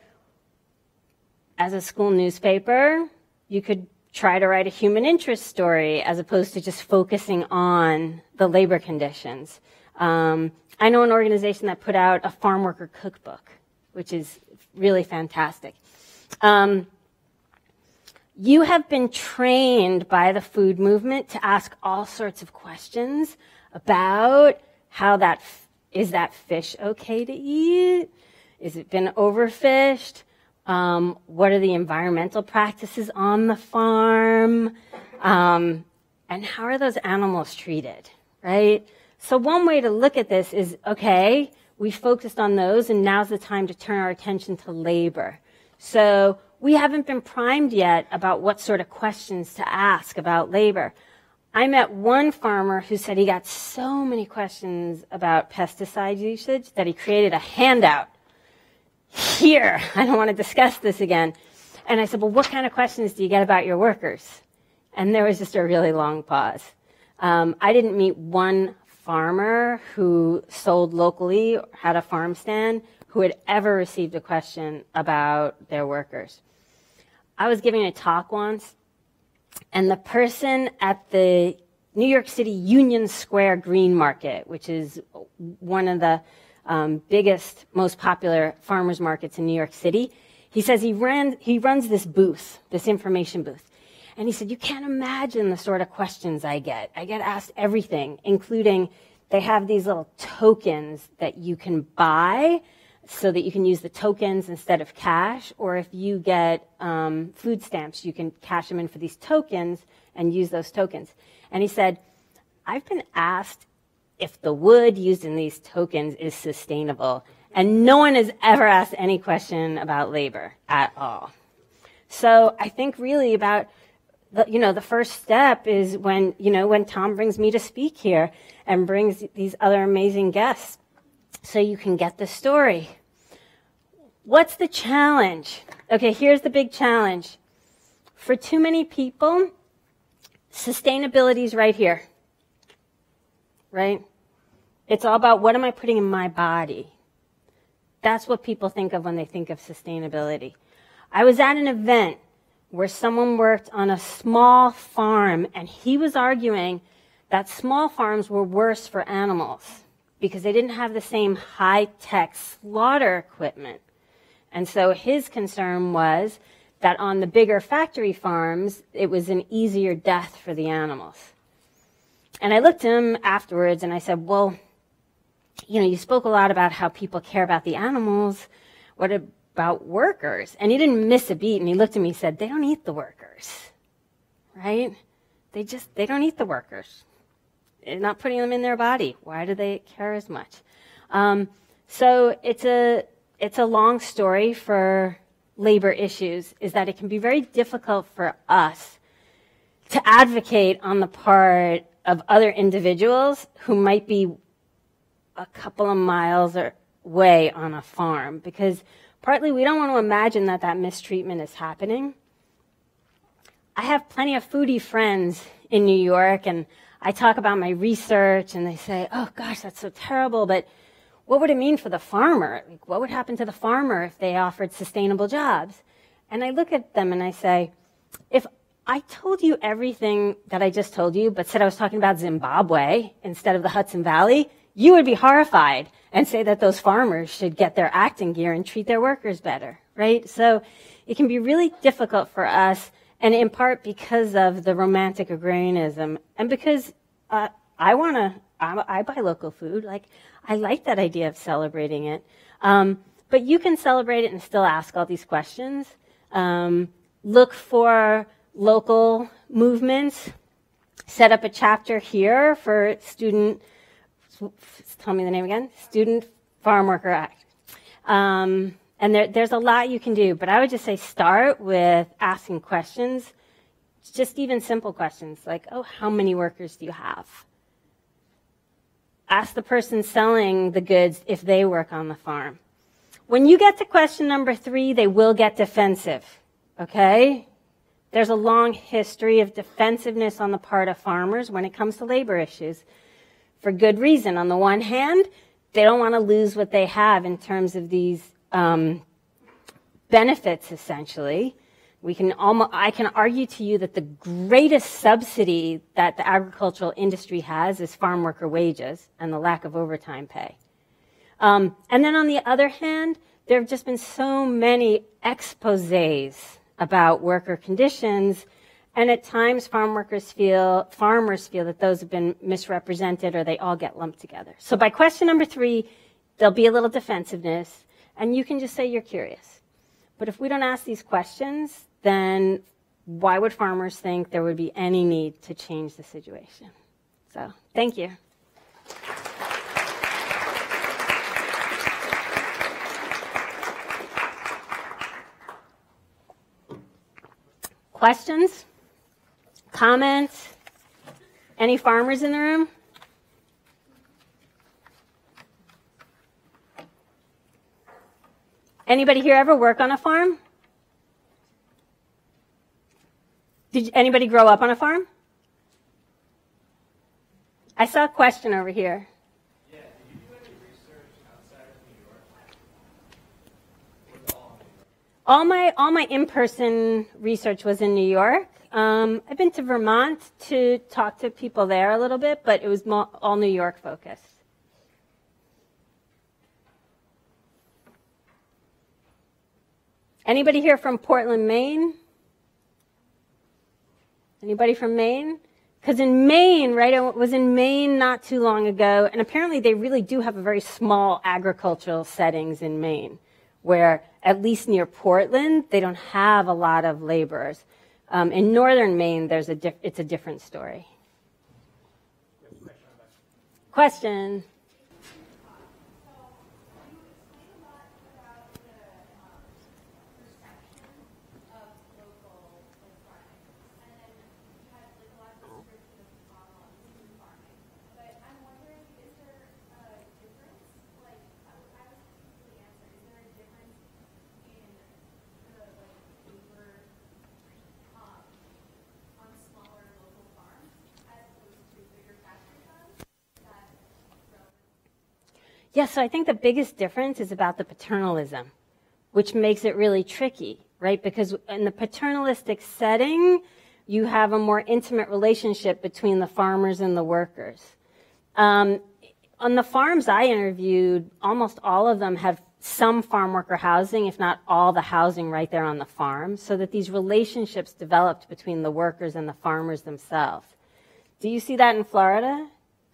as a school newspaper, you could try to write a human interest story as opposed to just focusing on the labor conditions. Um, I know an organization that put out a farm worker cookbook, which is really fantastic. Um, you have been trained by the food movement to ask all sorts of questions about how that is that fish okay to eat? Is it been overfished? Um, what are the environmental practices on the farm? Um, and how are those animals treated, right? So one way to look at this is, okay, we focused on those and now's the time to turn our attention to labor. So we haven't been primed yet about what sort of questions to ask about labor. I met one farmer who said he got so many questions about pesticide usage that he created a handout. Here, I don't want to discuss this again. And I said, well, what kind of questions do you get about your workers? And there was just a really long pause. Um, I didn't meet one farmer who sold locally, had a farm stand, who had ever received a question about their workers. I was giving a talk once and the person at the New York City Union Square Green Market, which is one of the um, biggest, most popular farmers markets in New York City, he says he ran, he runs this booth, this information booth. And he said, you can't imagine the sort of questions I get. I get asked everything, including they have these little tokens that you can buy so that you can use the tokens instead of cash, or if you get um, food stamps, you can cash them in for these tokens and use those tokens. And he said, I've been asked if the wood used in these tokens is sustainable, and no one has ever asked any question about labor at all. So I think really about the, you know, the first step is when, you know, when Tom brings me to speak here and brings these other amazing guests so you can get the story. What's the challenge? Okay, here's the big challenge. For too many people, sustainability is right here. Right? It's all about what am I putting in my body? That's what people think of when they think of sustainability. I was at an event where someone worked on a small farm and he was arguing that small farms were worse for animals because they didn't have the same high tech slaughter equipment. And so his concern was that on the bigger factory farms, it was an easier death for the animals. And I looked at him afterwards and I said, Well, you know, you spoke a lot about how people care about the animals. What about workers? And he didn't miss a beat and he looked at me and said, They don't eat the workers. Right? They just, they don't eat the workers not putting them in their body. Why do they care as much? Um, so it's a it's a long story for labor issues. Is that it can be very difficult for us to advocate on the part of other individuals who might be a couple of miles away on a farm because partly we don't want to imagine that that mistreatment is happening. I have plenty of foodie friends in New York and I talk about my research and they say, oh gosh, that's so terrible, but what would it mean for the farmer? Like, what would happen to the farmer if they offered sustainable jobs? And I look at them and I say, if I told you everything that I just told you, but said I was talking about Zimbabwe instead of the Hudson Valley, you would be horrified and say that those farmers should get their acting gear and treat their workers better, right? So it can be really difficult for us, and in part because of the romantic agrarianism, and because uh, I want to, I, I, buy local food. Like, I like that idea of celebrating it. Um, but you can celebrate it and still ask all these questions. Um, look for local movements. Set up a chapter here for student tell me the name again. Student Farm Worker Act. Um, and there, there's a lot you can do, but I would just say start with asking questions, just even simple questions like, oh, how many workers do you have? Ask the person selling the goods if they work on the farm. When you get to question number three, they will get defensive, okay? There's a long history of defensiveness on the part of farmers when it comes to labor issues for good reason. On the one hand, they don't want to lose what they have in terms of these um, benefits, essentially. We can almost, I can argue to you that the greatest subsidy that the agricultural industry has is farm worker wages and the lack of overtime pay. Um, and then on the other hand, there have just been so many exposes about worker conditions and at times, farm workers feel, farmers feel that those have been misrepresented or they all get lumped together. So by question number three, there'll be a little defensiveness, and you can just say you're curious. But if we don't ask these questions, then why would farmers think there would be any need to change the situation? So, thank you. Questions? Comments? Any farmers in the room? Anybody here ever work on a farm? Did anybody grow up on a farm? I saw a question over here. all my all my in-person research was in New York. Um, I've been to Vermont to talk to people there a little bit, but it was all New York focused. Anybody here from Portland, Maine? Anybody from Maine? Because in Maine, right, I was in Maine not too long ago, and apparently they really do have a very small agricultural settings in Maine, where at least near Portland, they don't have a lot of laborers. Um, in northern Maine, there's a diff- it's a different story. Question. Yes, so I think the biggest difference is about the paternalism, which makes it really tricky, right? Because in the paternalistic setting, you have a more intimate relationship between the farmers and the workers. Um, on the farms I interviewed, almost all of them have some farm worker housing, if not all the housing right there on the farm, so that these relationships developed between the workers and the farmers themselves. Do you see that in Florida?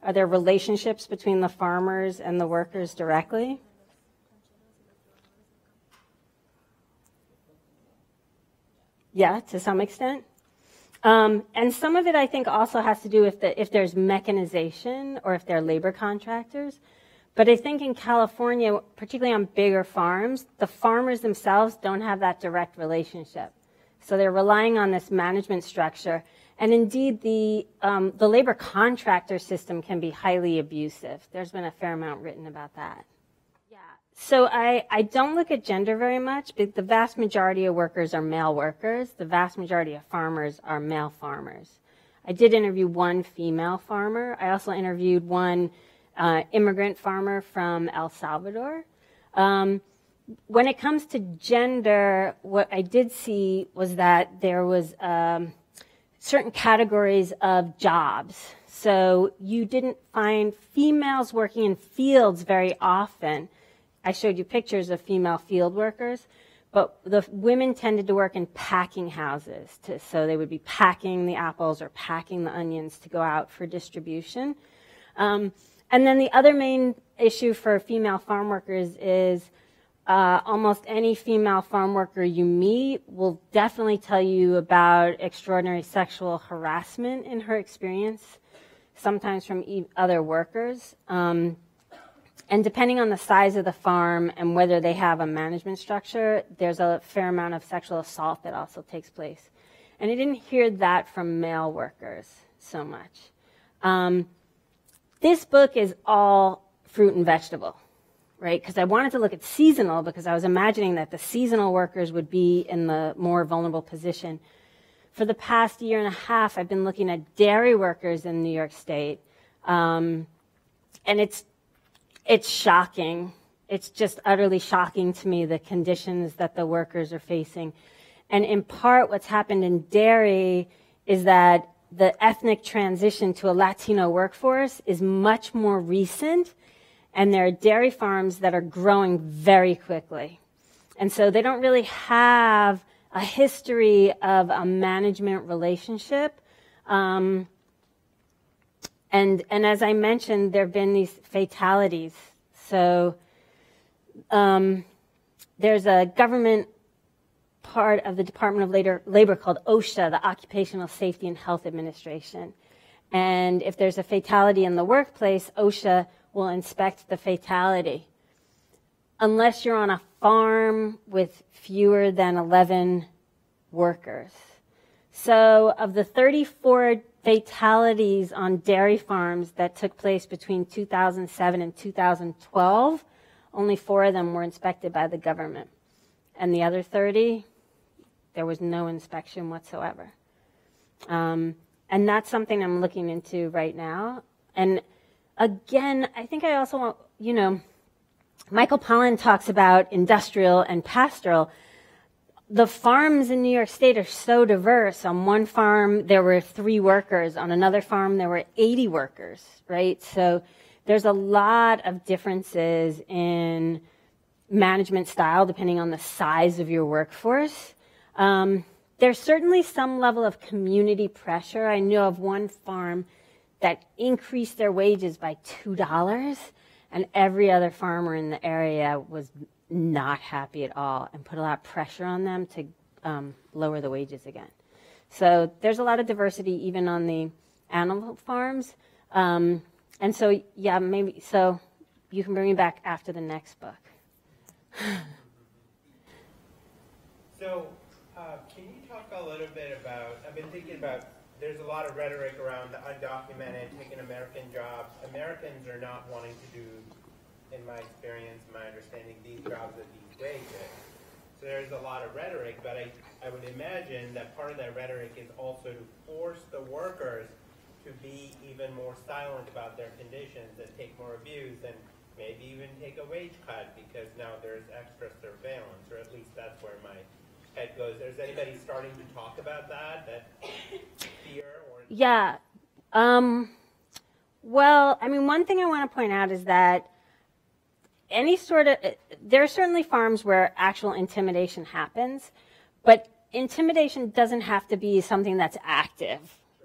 Are there relationships between the farmers and the workers directly? Yeah, to some extent. Um, and some of it, I think, also has to do with the, if there's mechanization or if they're labor contractors. But I think in California, particularly on bigger farms, the farmers themselves don't have that direct relationship. So they're relying on this management structure And indeed, the, um, the labor contractor system can be highly abusive. There's been a fair amount written about that. Yeah. So I, I don't look at gender very much, but the vast majority of workers are male workers. The vast majority of farmers are male farmers. I did interview one female farmer. I also interviewed one uh, immigrant farmer from El Salvador. Um, when it comes to gender, what I did see was that there was um, certain categories of jobs. So you didn't find females working in fields very often. I showed you pictures of female field workers, but the women tended to work in packing houses. To, so they would be packing the apples or packing the onions to go out for distribution. Um, and then the other main issue for female farm workers is uh, almost any female farm worker you meet will definitely tell you about extraordinary sexual harassment in her experience, sometimes from e- other workers. Um, and depending on the size of the farm and whether they have a management structure, there's a fair amount of sexual assault that also takes place. And I didn't hear that from male workers so much. Um, this book is all fruit and vegetable right? Because I wanted to look at seasonal because I was imagining that the seasonal workers would be in the more vulnerable position. For the past year and a half, I've been looking at dairy workers in New York State, um, and it's it's shocking. It's just utterly shocking to me the conditions that the workers are facing. And in part, what's happened in dairy is that the ethnic transition to a Latino workforce is much more recent and there are dairy farms that are growing very quickly. And so they don't really have a history of a management relationship. Um, and, and as I mentioned, there have been these fatalities. So um, there's a government part of the Department of Labor, Labor called OSHA, the Occupational Safety and Health Administration. And if there's a fatality in the workplace, OSHA will inspect the fatality. Unless you're on a farm with fewer than 11 workers. So, of the 34 fatalities on dairy farms that took place between 2007 and 2012, only four of them were inspected by the government. And the other 30, there was no inspection whatsoever. Um, and that's something I'm looking into right now. And again, I think I also want, you know, Michael Pollan talks about industrial and pastoral. The farms in New York State are so diverse. On one farm, there were three workers. On another farm, there were 80 workers, right? So there's a lot of differences in management style depending on the size of your workforce. Um, there's certainly some level of community pressure. I know of one farm that increased their wages by $2, and every other farmer in the area was not happy at all and put a lot of pressure on them to um, lower the wages again. So there's a lot of diversity even on the animal farms. Um, and so, yeah, maybe, so you can bring me back after the next book. *laughs* so, uh, can you talk a little bit about? I've been thinking about there's a lot of rhetoric around the undocumented taking American jobs. Americans are not wanting to do, in my experience, my understanding, these jobs at these wages. So there's a lot of rhetoric, but I, I would imagine that part of that rhetoric is also to force the workers to be even more silent about their conditions and take more abuse and maybe even take a wage cut because now there's extra surveillance, or at least that's where my goes. Is anybody starting to talk about that? That fear or yeah. Um, well, I mean, one thing I want to point out is that any sort of there are certainly farms where actual intimidation happens, but intimidation doesn't have to be something that's active,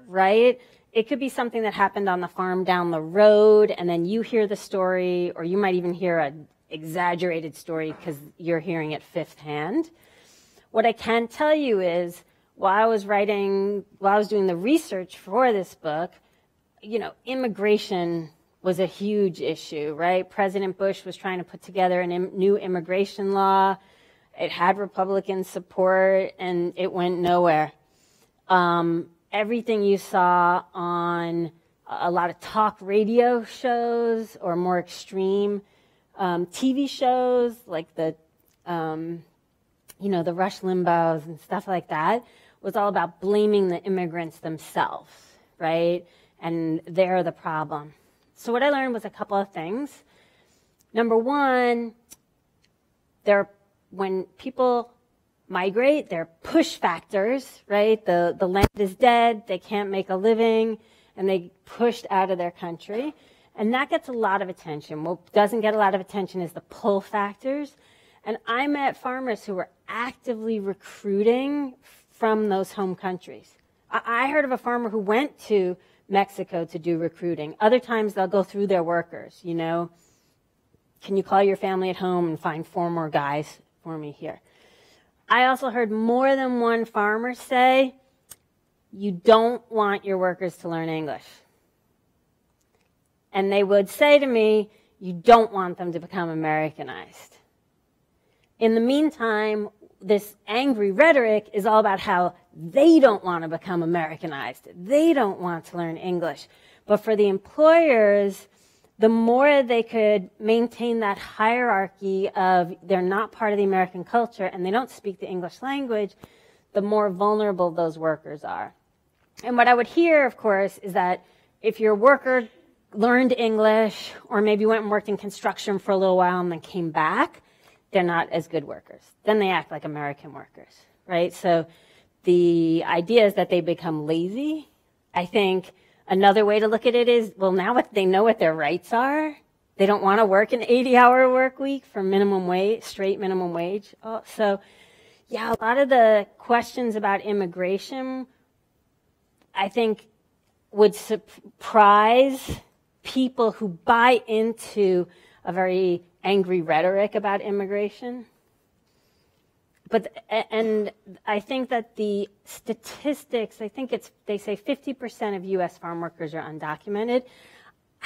right? It could be something that happened on the farm down the road, and then you hear the story, or you might even hear an exaggerated story because you're hearing it fifth hand. What I can tell you is, while I was writing, while I was doing the research for this book, you know, immigration was a huge issue, right? President Bush was trying to put together a Im- new immigration law. It had Republican support and it went nowhere. Um, everything you saw on a lot of talk radio shows or more extreme um, TV shows like the, um, you know, the Rush Limbaughs and stuff like that was all about blaming the immigrants themselves, right? And they're the problem. So what I learned was a couple of things. Number one, there, when people migrate, there are push factors, right? The, the land is dead, they can't make a living, and they pushed out of their country. And that gets a lot of attention. What doesn't get a lot of attention is the pull factors. And I met farmers who were actively recruiting from those home countries. I, heard of a farmer who went to Mexico to do recruiting. Other times they'll go through their workers, you know. Can you call your family at home and find four more guys for me here? I also heard more than one farmer say, you don't want your workers to learn English. And they would say to me, you don't want them to become Americanized. In the meantime, this angry rhetoric is all about how they don't want to become Americanized. They don't want to learn English. But for the employers, the more they could maintain that hierarchy of they're not part of the American culture and they don't speak the English language, the more vulnerable those workers are. And what I would hear, of course, is that if your worker learned English or maybe went and worked in construction for a little while and then came back, they're not as good workers. Then they act like American workers, right? So the idea is that they become lazy. I think Another way to look at it is, well, now what they know what their rights are. They don't want to work an 80 hour work week for minimum wage, straight minimum wage. Oh, so yeah, a lot of the questions about immigration, I think would surprise people who buy into a very angry rhetoric about immigration but and I think that the statistics, I think it's they say 50% of U.S. farm workers are undocumented.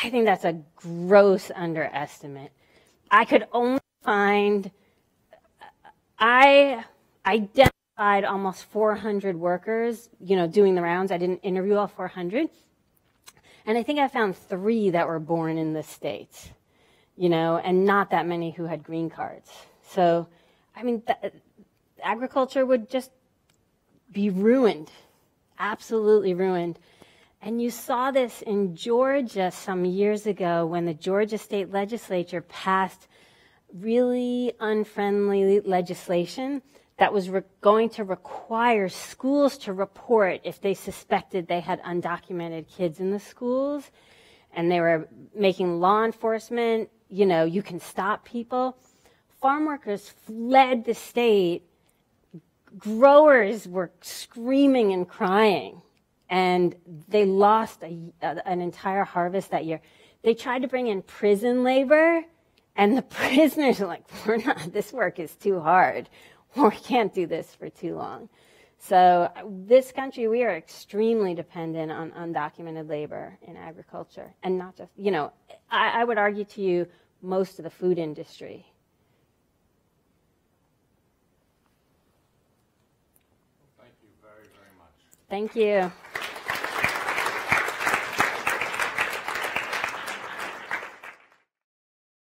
I think that's a gross underestimate. I could only find I identified almost 400 workers, you know, doing the rounds. I didn't interview all 400. And I think I found three that were born in the States, you know, and not that many who had green cards. So, I mean, that, agriculture would just be ruined, absolutely ruined. And you saw this in Georgia some years ago when the Georgia state legislature passed really unfriendly legislation that was re- going to require schools to report if they suspected they had undocumented kids in the schools. And they were making law enforcement, you know, you can stop people. Farm workers fled the state growers were screaming and crying, and they lost a, a, an entire harvest that year. They tried to bring in prison labor, and the *laughs* prisoners were like, "We're not. This work is too hard. We can't do this for too long." So, this country, we are extremely dependent on undocumented labor in agriculture, and not just, you know, I, I would argue to you, most of the food industry Thank you very, very much. Thank you.